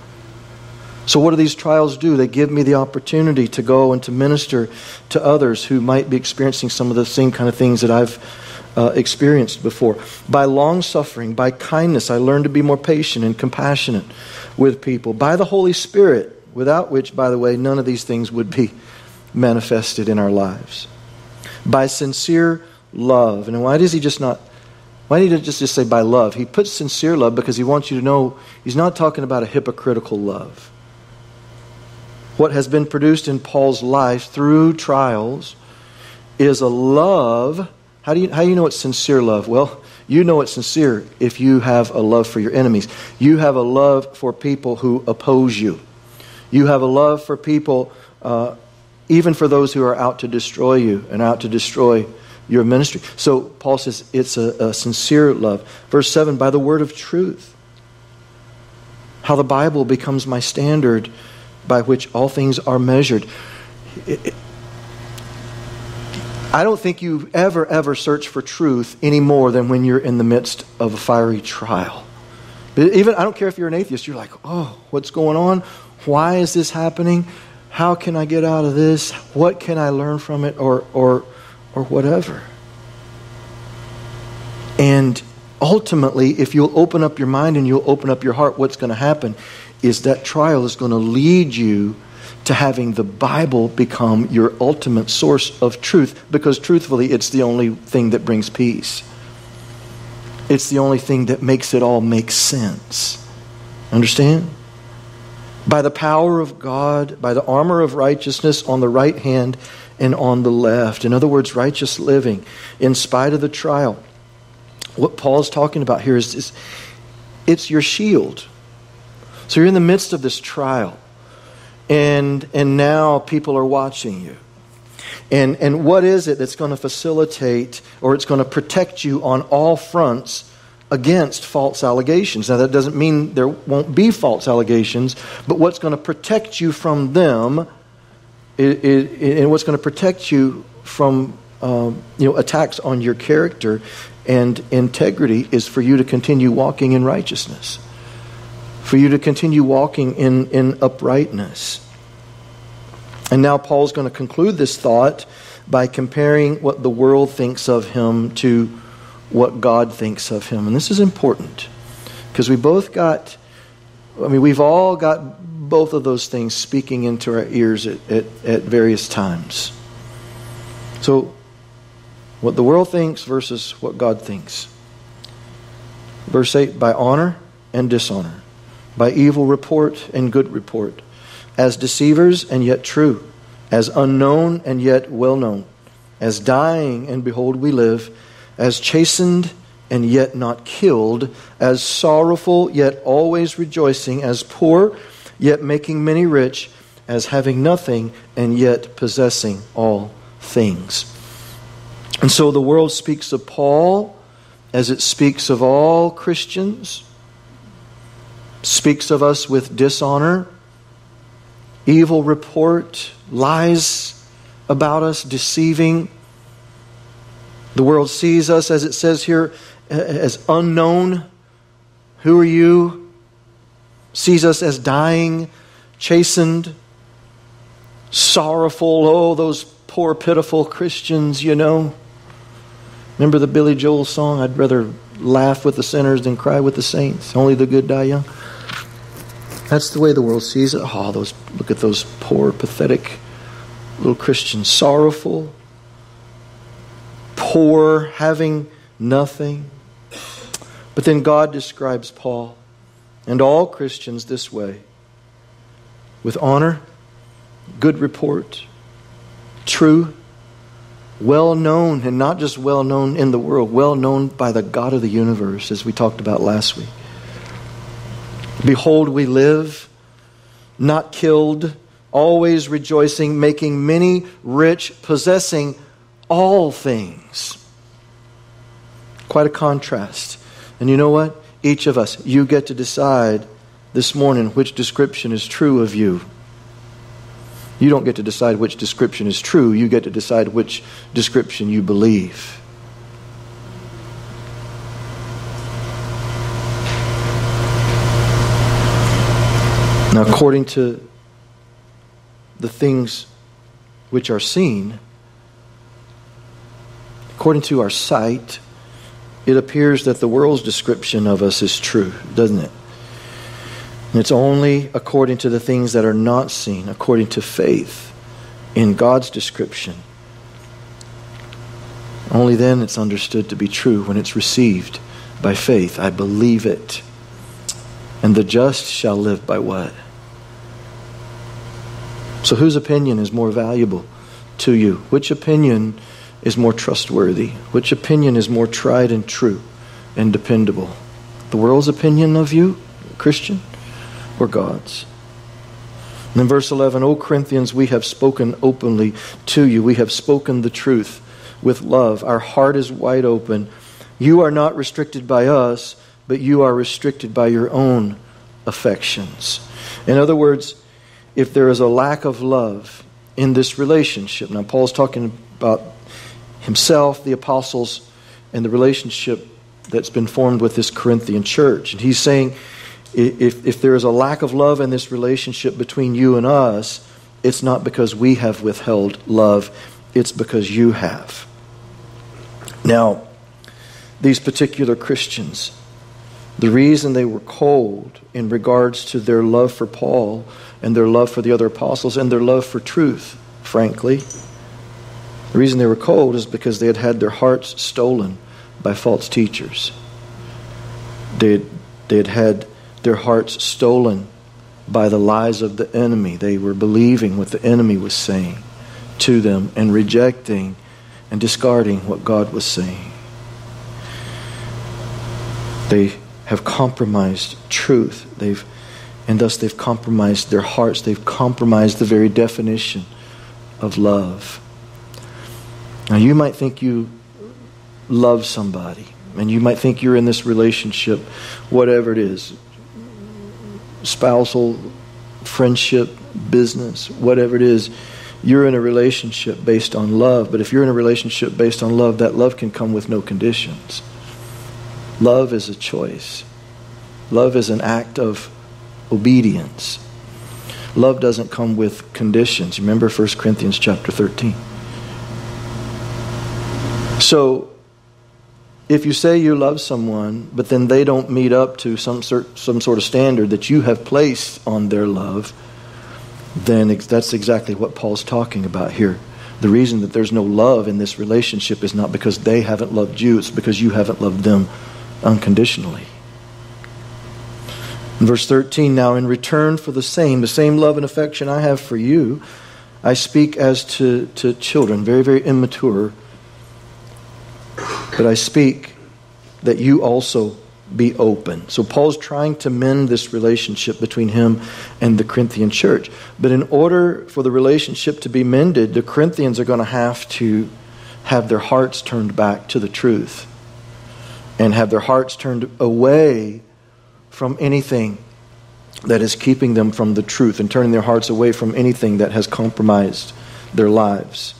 So, what do these trials do? They give me the opportunity to go and to minister to others who might be experiencing some of the same kind of things that I've uh, experienced before. By long suffering, by kindness, I learn to be more patient and compassionate with people. By the Holy Spirit, without which, by the way, none of these things would be manifested in our lives. By sincere love. And why does he just not? Why did he just, just say by love? He puts sincere love because he wants you to know he's not talking about a hypocritical love what has been produced in Paul's life through trials is a love. How do you, how do you know it's sincere love? Well, you know it's sincere if you have a love for your enemies. You have a love for people who oppose you. You have a love for people uh, even for those who are out to destroy you and out to destroy your ministry. So Paul says it's a, a sincere love. Verse 7 by the word of truth. How the Bible becomes my standard by which all things are measured. It, it, I don't think you ever, ever search for truth any more than when you're in the midst of a fiery trial. But even, I don't care if you're an atheist, you're like, oh, what's going on? Why is this happening? How can I get out of this? What can I learn from it? Or, or, or whatever. And ultimately, if you'll open up your mind and you'll open up your heart, what's going to happen is that trial is going to lead you to having the Bible become your ultimate source of truth because, truthfully, it's the only thing that brings peace. It's the only thing that makes it all make sense. Understand? By the power of God, by the armor of righteousness on the right hand and on the left. In other words, righteous living in spite of the trial. What Paul's talking about here is, is it's your shield. So you're in the midst of this trial and and now people are watching you. And and what is it that's going to facilitate or it's going to protect you on all fronts against false allegations? Now that doesn't mean there won't be false allegations but what's going to protect you from them and what's going to protect you from um, you know attacks on your character and integrity is for you to continue walking in righteousness for you to continue walking in, in uprightness. And now Paul's going to conclude this thought by comparing what the world thinks of him to what God thinks of him. And this is important because we both got, I mean, we've all got both of those things speaking into our ears at, at, at various times. So, what the world thinks versus what God thinks. Verse 8 by honor and dishonor by evil report and good report, as deceivers and yet true, as unknown and yet well known, as dying and behold we live, as chastened and yet not killed, as sorrowful yet always rejoicing, as poor yet making many rich, as having nothing and yet possessing all things. And so the world speaks of Paul as it speaks of all Christians speaks of us with dishonor, evil report, lies about us, deceiving. The world sees us, as it says here, as unknown. Who are you? Sees us as dying, chastened, sorrowful. Oh, those poor, pitiful Christians, you know. Remember the Billy Joel song? I'd rather laugh with the sinners than cry with the saints. Only the good die young. That's the way the world sees it. Oh, those look at those poor, pathetic little Christians, sorrowful, poor, having nothing. But then God describes Paul and all Christians this way with honor, good report, true, well known, and not just well known in the world, well known by the God of the universe, as we talked about last week. Behold, we live, not killed, always rejoicing, making many rich, possessing all things. Quite a contrast. And you know what? Each of us, you get to decide this morning which description is true of you. You don't get to decide which description is true, you get to decide which description you believe. Now, according to the things which are seen, according to our sight, it appears that the world's description of us is true, doesn't it? And it's only according to the things that are not seen, according to faith in God's description. Only then it's understood to be true when it's received by faith. I believe it. And the just shall live by what? So, whose opinion is more valuable to you? Which opinion is more trustworthy? Which opinion is more tried and true and dependable? The world's opinion of you, Christian, or God's? And in verse 11, O Corinthians, we have spoken openly to you. We have spoken the truth with love. Our heart is wide open. You are not restricted by us, but you are restricted by your own affections. In other words, if there is a lack of love in this relationship, now Paul's talking about himself, the apostles, and the relationship that's been formed with this Corinthian church. And he's saying, if, if there is a lack of love in this relationship between you and us, it's not because we have withheld love, it's because you have. Now, these particular Christians, the reason they were cold in regards to their love for Paul and their love for the other apostles and their love for truth, frankly, the reason they were cold is because they had had their hearts stolen by false teachers. They had, they had had their hearts stolen by the lies of the enemy. They were believing what the enemy was saying to them and rejecting and discarding what God was saying. They have compromised truth. They've and thus they've compromised their hearts. They've compromised the very definition of love. Now you might think you love somebody and you might think you're in this relationship whatever it is spousal, friendship, business, whatever it is, you're in a relationship based on love. But if you're in a relationship based on love, that love can come with no conditions. Love is a choice, love is an act of obedience. Love doesn't come with conditions. Remember 1 Corinthians chapter 13. So, if you say you love someone, but then they don't meet up to some sort, some sort of standard that you have placed on their love, then that's exactly what Paul's talking about here. The reason that there's no love in this relationship is not because they haven't loved you, it's because you haven't loved them unconditionally. Verse 13, now in return for the same, the same love and affection I have for you, I speak as to, to children, very, very immature but I speak that you also be open. So Paul's trying to mend this relationship between him and the Corinthian church. But in order for the relationship to be mended, the Corinthians are going to have to have their hearts turned back to the truth and have their hearts turned away from anything that is keeping them from the truth and turning their hearts away from anything that has compromised their lives.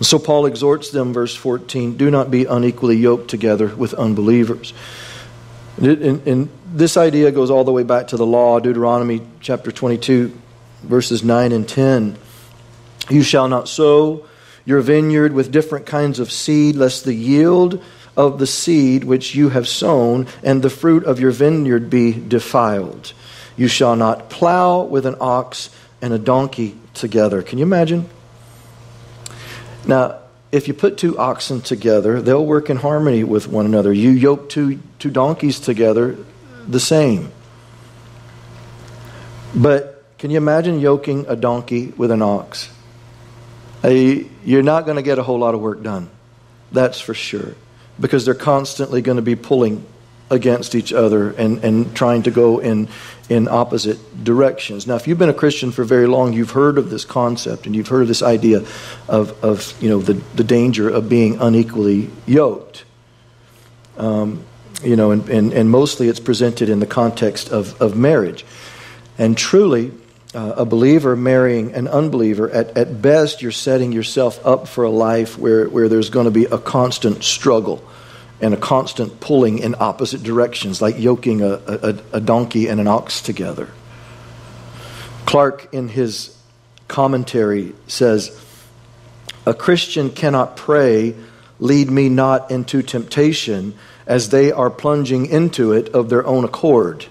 So Paul exhorts them, verse 14, do not be unequally yoked together with unbelievers. And, and, this idea goes all the way back to the law, Deuteronomy chapter 22, verses 9 and 10. You shall not sow your vineyard with different kinds of seed, lest the yield of the seed which you have sown and the fruit of your vineyard be defiled. You shall not plow with an ox and a donkey together. Can you imagine? Now, if you put two oxen together, they'll work in harmony with one another. You yoke two, two donkeys together, the same. But can you imagine yoking a donkey with an ox? you're not going to get a whole lot of work done. That's for sure. Because they're constantly going to be pulling against each other and, and trying to go in, in opposite directions. Now, if you've been a Christian for very long, you've heard of this concept and you've heard of this idea of, of you know, the, the danger of being unequally yoked. Um, you know, and, and, and mostly it's presented in the context of, of marriage. And truly, uh, a believer marrying an unbeliever, at, at best, you're setting yourself up for a life where, where there's going to be a constant struggle and a constant pulling in opposite directions, like yoking a, a, a donkey and an ox together. Clarke, in his commentary, says, A Christian cannot pray, Lead me not into temptation, as they are plunging into it of their own accord.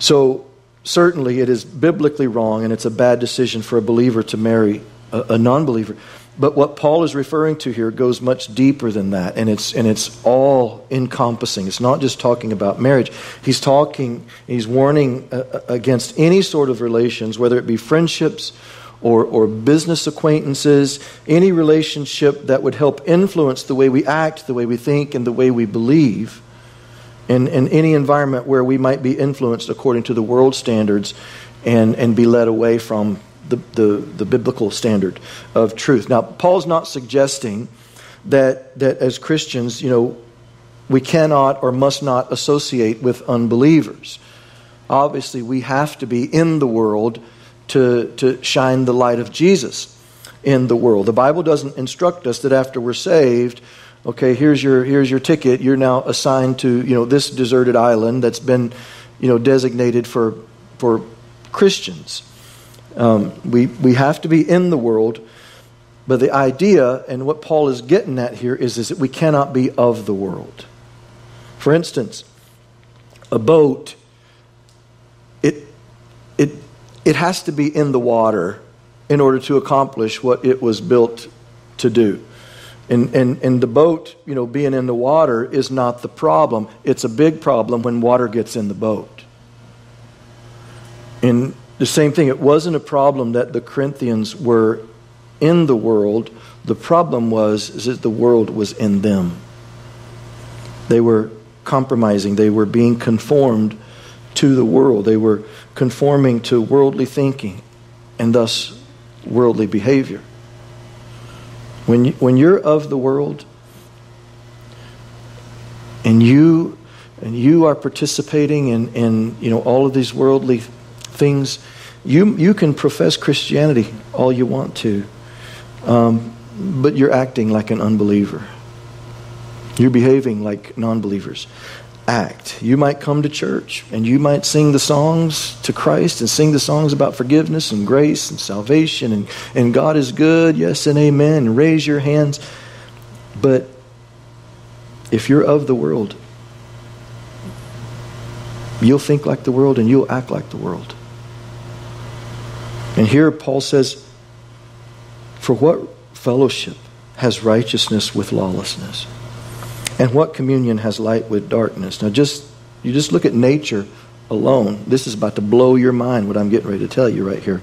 So, certainly, it is biblically wrong and it's a bad decision for a believer to marry a, a non believer. But what Paul is referring to here goes much deeper than that, and it's, and it's all encompassing. It's not just talking about marriage. He's talking, he's warning uh, uh, against any sort of relations, whether it be friendships or, or business acquaintances, any relationship that would help influence the way we act, the way we think, and the way we believe. In, in any environment where we might be influenced according to the world standards and, and be led away from the, the, the biblical standard of truth. Now, Paul's not suggesting that, that as Christians, you know, we cannot or must not associate with unbelievers. Obviously, we have to be in the world to, to shine the light of Jesus in the world. The Bible doesn't instruct us that after we're saved, okay, here's your, here's your ticket. You're now assigned to, you know, this deserted island that's been, you know, designated for, for Christians. Um, we, we have to be in the world, but the idea and what Paul is getting at here is, is that we cannot be of the world. For instance, a boat, it, it, it has to be in the water in order to accomplish what it was built to do. And, and, and the boat, you know, being in the water is not the problem. It's a big problem when water gets in the boat. And the same thing, it wasn't a problem that the Corinthians were in the world. The problem was that the world was in them. They were compromising, they were being conformed to the world, they were conforming to worldly thinking and thus worldly behavior. When, you, when you're of the world and you, and you are participating in, in you know, all of these worldly things, you, you can profess Christianity all you want to, um, but you're acting like an unbeliever. You're behaving like non believers act. You might come to church and you might sing the songs to Christ and sing the songs about forgiveness and grace and salvation and, and God is good, yes and amen, and raise your hands. But if you're of the world, you'll think like the world and you'll act like the world. And here Paul says, For what fellowship has righteousness with lawlessness? And what communion has light with darkness? Now, just you just look at nature alone. This is about to blow your mind what I'm getting ready to tell you right here.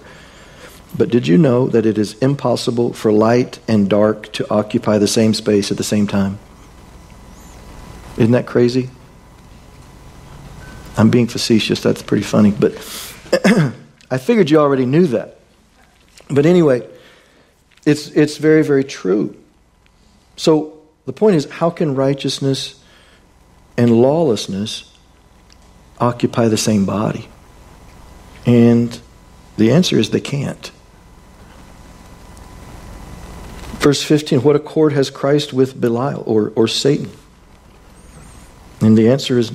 But did you know that it is impossible for light and dark to occupy the same space at the same time? Isn't that crazy? I'm being facetious. That's pretty funny. But I figured you already knew that. But anyway, it's, it's very, very true. So the point is, how can righteousness and lawlessness occupy the same body? And the answer is they can't. Verse 15 What accord has Christ with Belial or, or Satan? And the answer is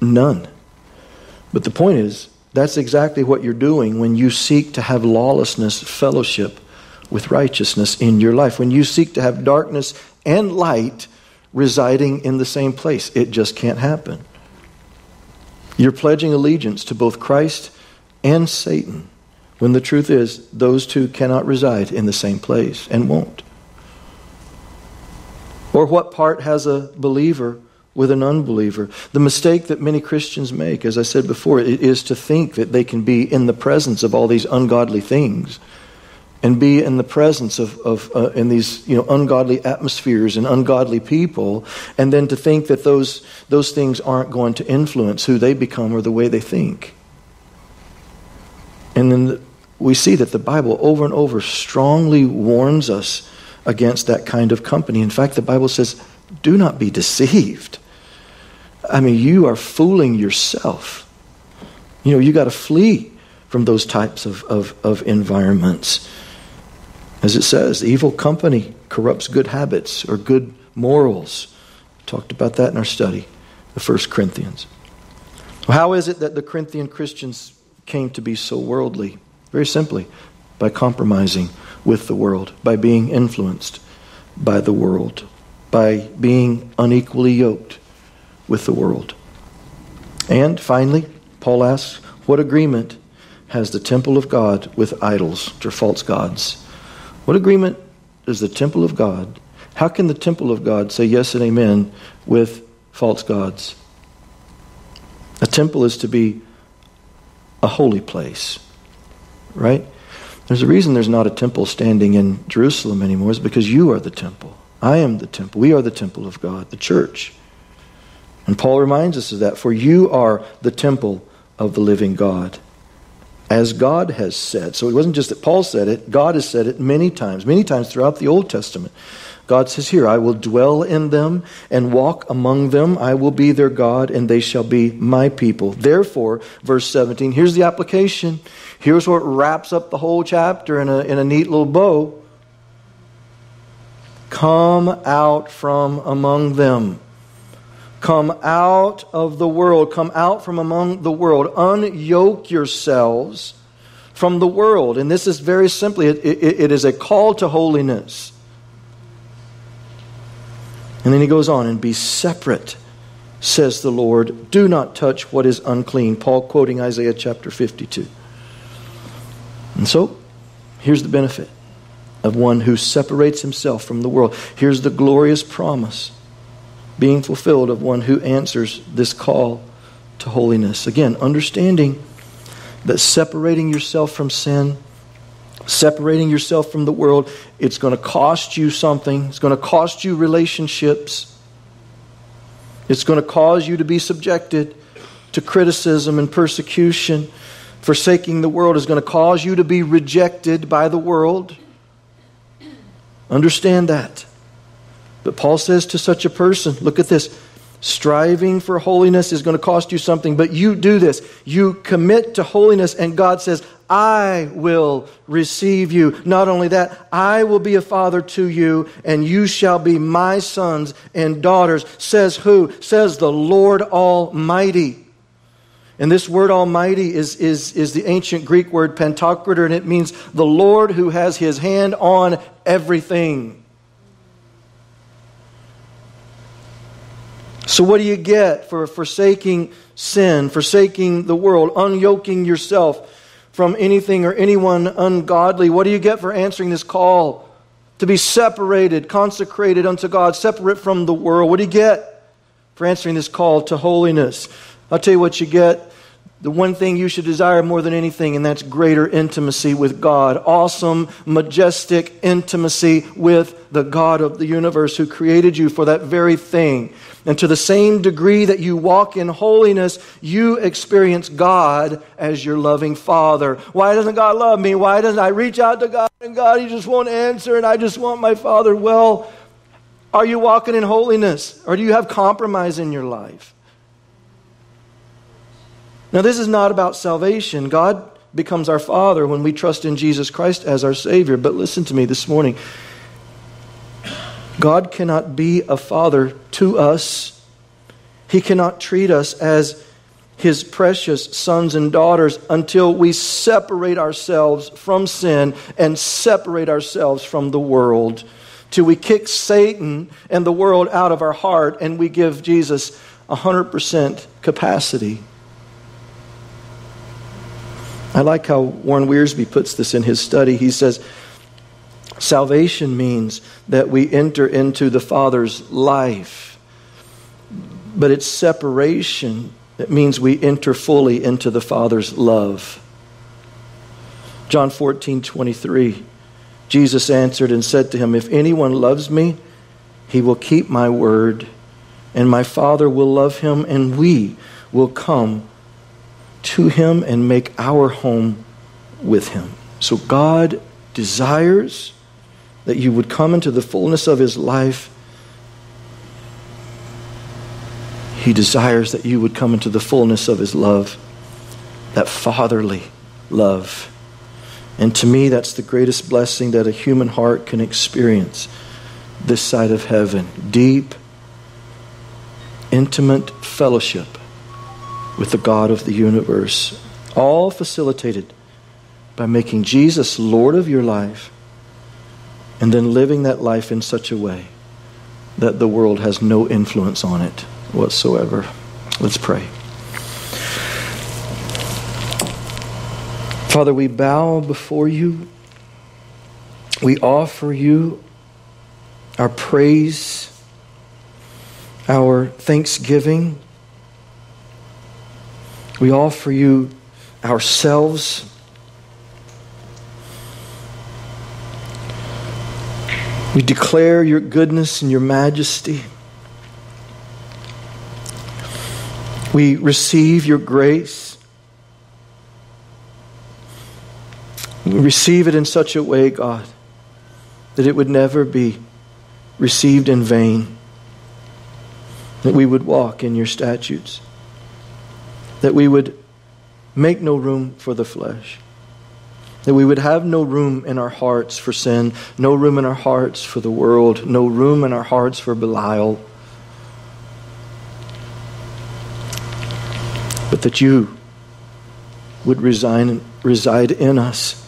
none. But the point is, that's exactly what you're doing when you seek to have lawlessness fellowship with righteousness in your life. When you seek to have darkness and light residing in the same place. It just can't happen. You're pledging allegiance to both Christ and Satan when the truth is those two cannot reside in the same place and won't. Or what part has a believer with an unbeliever? The mistake that many Christians make, as I said before, is to think that they can be in the presence of all these ungodly things and be in the presence of, of uh, in these you know ungodly atmospheres and ungodly people and then to think that those those things aren't going to influence who they become or the way they think. And then we see that the bible over and over strongly warns us against that kind of company. In fact the bible says do not be deceived. I mean you are fooling yourself. You know you got to flee from those types of, of, of environments as it says, evil company corrupts good habits or good morals. We Talked about that in our study, the First Corinthians. How is it that the Corinthian Christians came to be so worldly? Very simply, by compromising with the world, by being influenced by the world, by being unequally yoked with the world. And finally, Paul asks, What agreement has the temple of God with idols, or false gods? What agreement does the temple of God, how can the temple of God say yes and amen with false gods? A temple is to be a holy place, right? There's a reason there's not a temple standing in Jerusalem anymore, is because you are the temple. I am the temple. We are the temple of God, the church. And Paul reminds us of that. For you are the temple of the living God. As God has said. So it wasn't just that Paul said it, God has said it many times, many times throughout the Old Testament. God says here, I will dwell in them and walk among them. I will be their God, and they shall be my people. Therefore, verse 17, here's the application. Here's what wraps up the whole chapter in a, in a neat little bow. Come out from among them. Come out of the world. Come out from among the world. Unyoke yourselves from the world. And this is very simply, it, it, it is a call to holiness. And then he goes on, and be separate, says the Lord. Do not touch what is unclean. Paul quoting Isaiah chapter 52. And so, here's the benefit of one who separates himself from the world. Here's the glorious promise being fulfilled of one who answers this call to holiness. Again, understanding that separating yourself from sin, separating yourself from the world, it's going to cost you something. It's going to cost you relationships. It's going to cause you to be subjected to criticism and persecution. Forsaking the world is going to cause you to be rejected by the world. Understand that. But Paul says to such a person, look at this. Striving for holiness is going to cost you something, but you do this. You commit to holiness, and God says, I will receive you. Not only that, I will be a father to you, and you shall be my sons and daughters. Says who? Says the Lord Almighty. And this word Almighty is, is, is the ancient Greek word pantokrator, and it means the Lord who has his hand on everything. So, what do you get for forsaking sin, forsaking the world, unyoking yourself from anything or anyone ungodly? What do you get for answering this call to be separated, consecrated unto God, separate from the world? What do you get for answering this call to holiness? I'll tell you what you get the one thing you should desire more than anything, and that's greater intimacy with God. Awesome, majestic intimacy with the God of the universe who created you for that very thing. And to the same degree that you walk in holiness, you experience God as your loving Father. Why doesn't God love me? Why doesn't I reach out to God and God, He just won't answer and I just want my Father? Well, are you walking in holiness or do you have compromise in your life? Now, this is not about salvation. God becomes our Father when we trust in Jesus Christ as our Savior. But listen to me this morning God cannot be a Father to us, He cannot treat us as His precious sons and daughters until we separate ourselves from sin and separate ourselves from the world. Till we kick Satan and the world out of our heart and we give Jesus 100% capacity. I like how Warren Wiersbe puts this in his study. He says, Salvation means that we enter into the Father's life, but it's separation that means we enter fully into the Father's love. John 14, 23. Jesus answered and said to him, If anyone loves me, he will keep my word, and my Father will love him, and we will come to Him and make our home with Him. So God desires that you would come into the fullness of His life. He desires that you would come into the fullness of His love, that fatherly love. And to me, that's the greatest blessing that a human heart can experience this side of heaven. Deep, intimate fellowship with the God of the universe. All facilitated by making Jesus Lord of your life and then living that life in such a way that the world has no influence on it whatsoever. Let's pray. Father, we bow before you. We offer you our praise, our thanksgiving. We offer you ourselves. We declare your goodness and your majesty. We receive your grace. We receive it in such a way, God, that it would never be received in vain. That we would walk in your statutes. That we would make no room for the flesh. That we would have no room in our hearts for sin, no room in our hearts for the world, no room in our hearts for Belial. But that you would resign, reside in us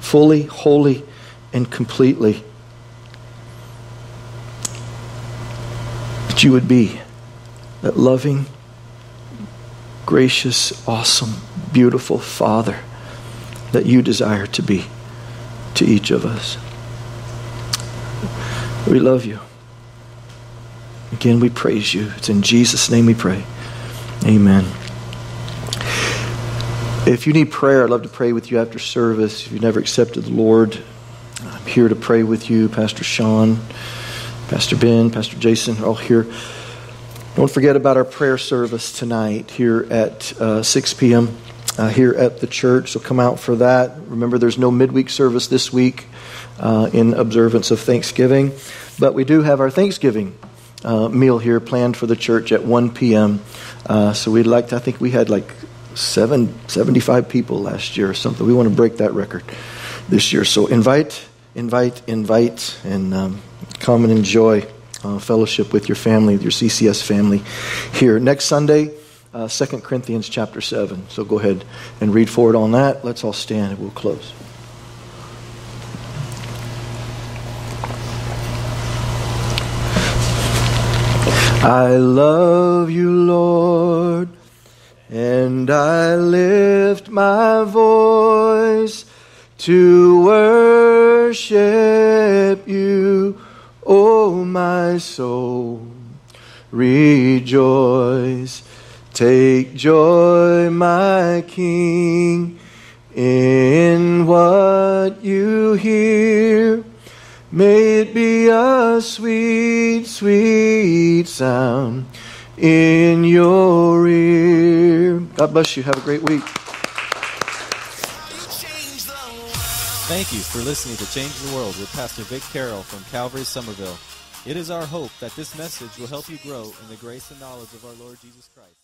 fully, wholly, and completely. That you would be that loving, gracious, awesome, beautiful Father that you desire to be to each of us. We love you. Again, we praise you. It's in Jesus' name we pray. Amen. If you need prayer, I'd love to pray with you after service. If you've never accepted the Lord, I'm here to pray with you. Pastor Sean, Pastor Ben, Pastor Jason are all here. Don't forget about our prayer service tonight here at uh, 6 p.m. Uh, here at the church. So come out for that. Remember, there's no midweek service this week uh, in observance of Thanksgiving, but we do have our Thanksgiving uh, meal here planned for the church at 1 p.m. Uh, so we'd like to, I think we had like seven, 75 people last year or something. We want to break that record this year. So invite, invite, invite, and um, come and enjoy uh, fellowship with your family, your CCS family here. Next Sunday, uh, 2 Corinthians chapter 7. So go ahead and read forward on that. Let's all stand and we'll close. I love you, Lord, and I lift my voice to worship you, oh my soul. Rejoice, take joy, my King, in what you hear. May it be a sweet, sweet sound in your ear. God bless you. Have a great week. Thank you for listening to Change the World with Pastor Vic Carroll from Calvary Summerville. It is our hope that this message will help you grow in the grace and knowledge of our Lord Jesus Christ.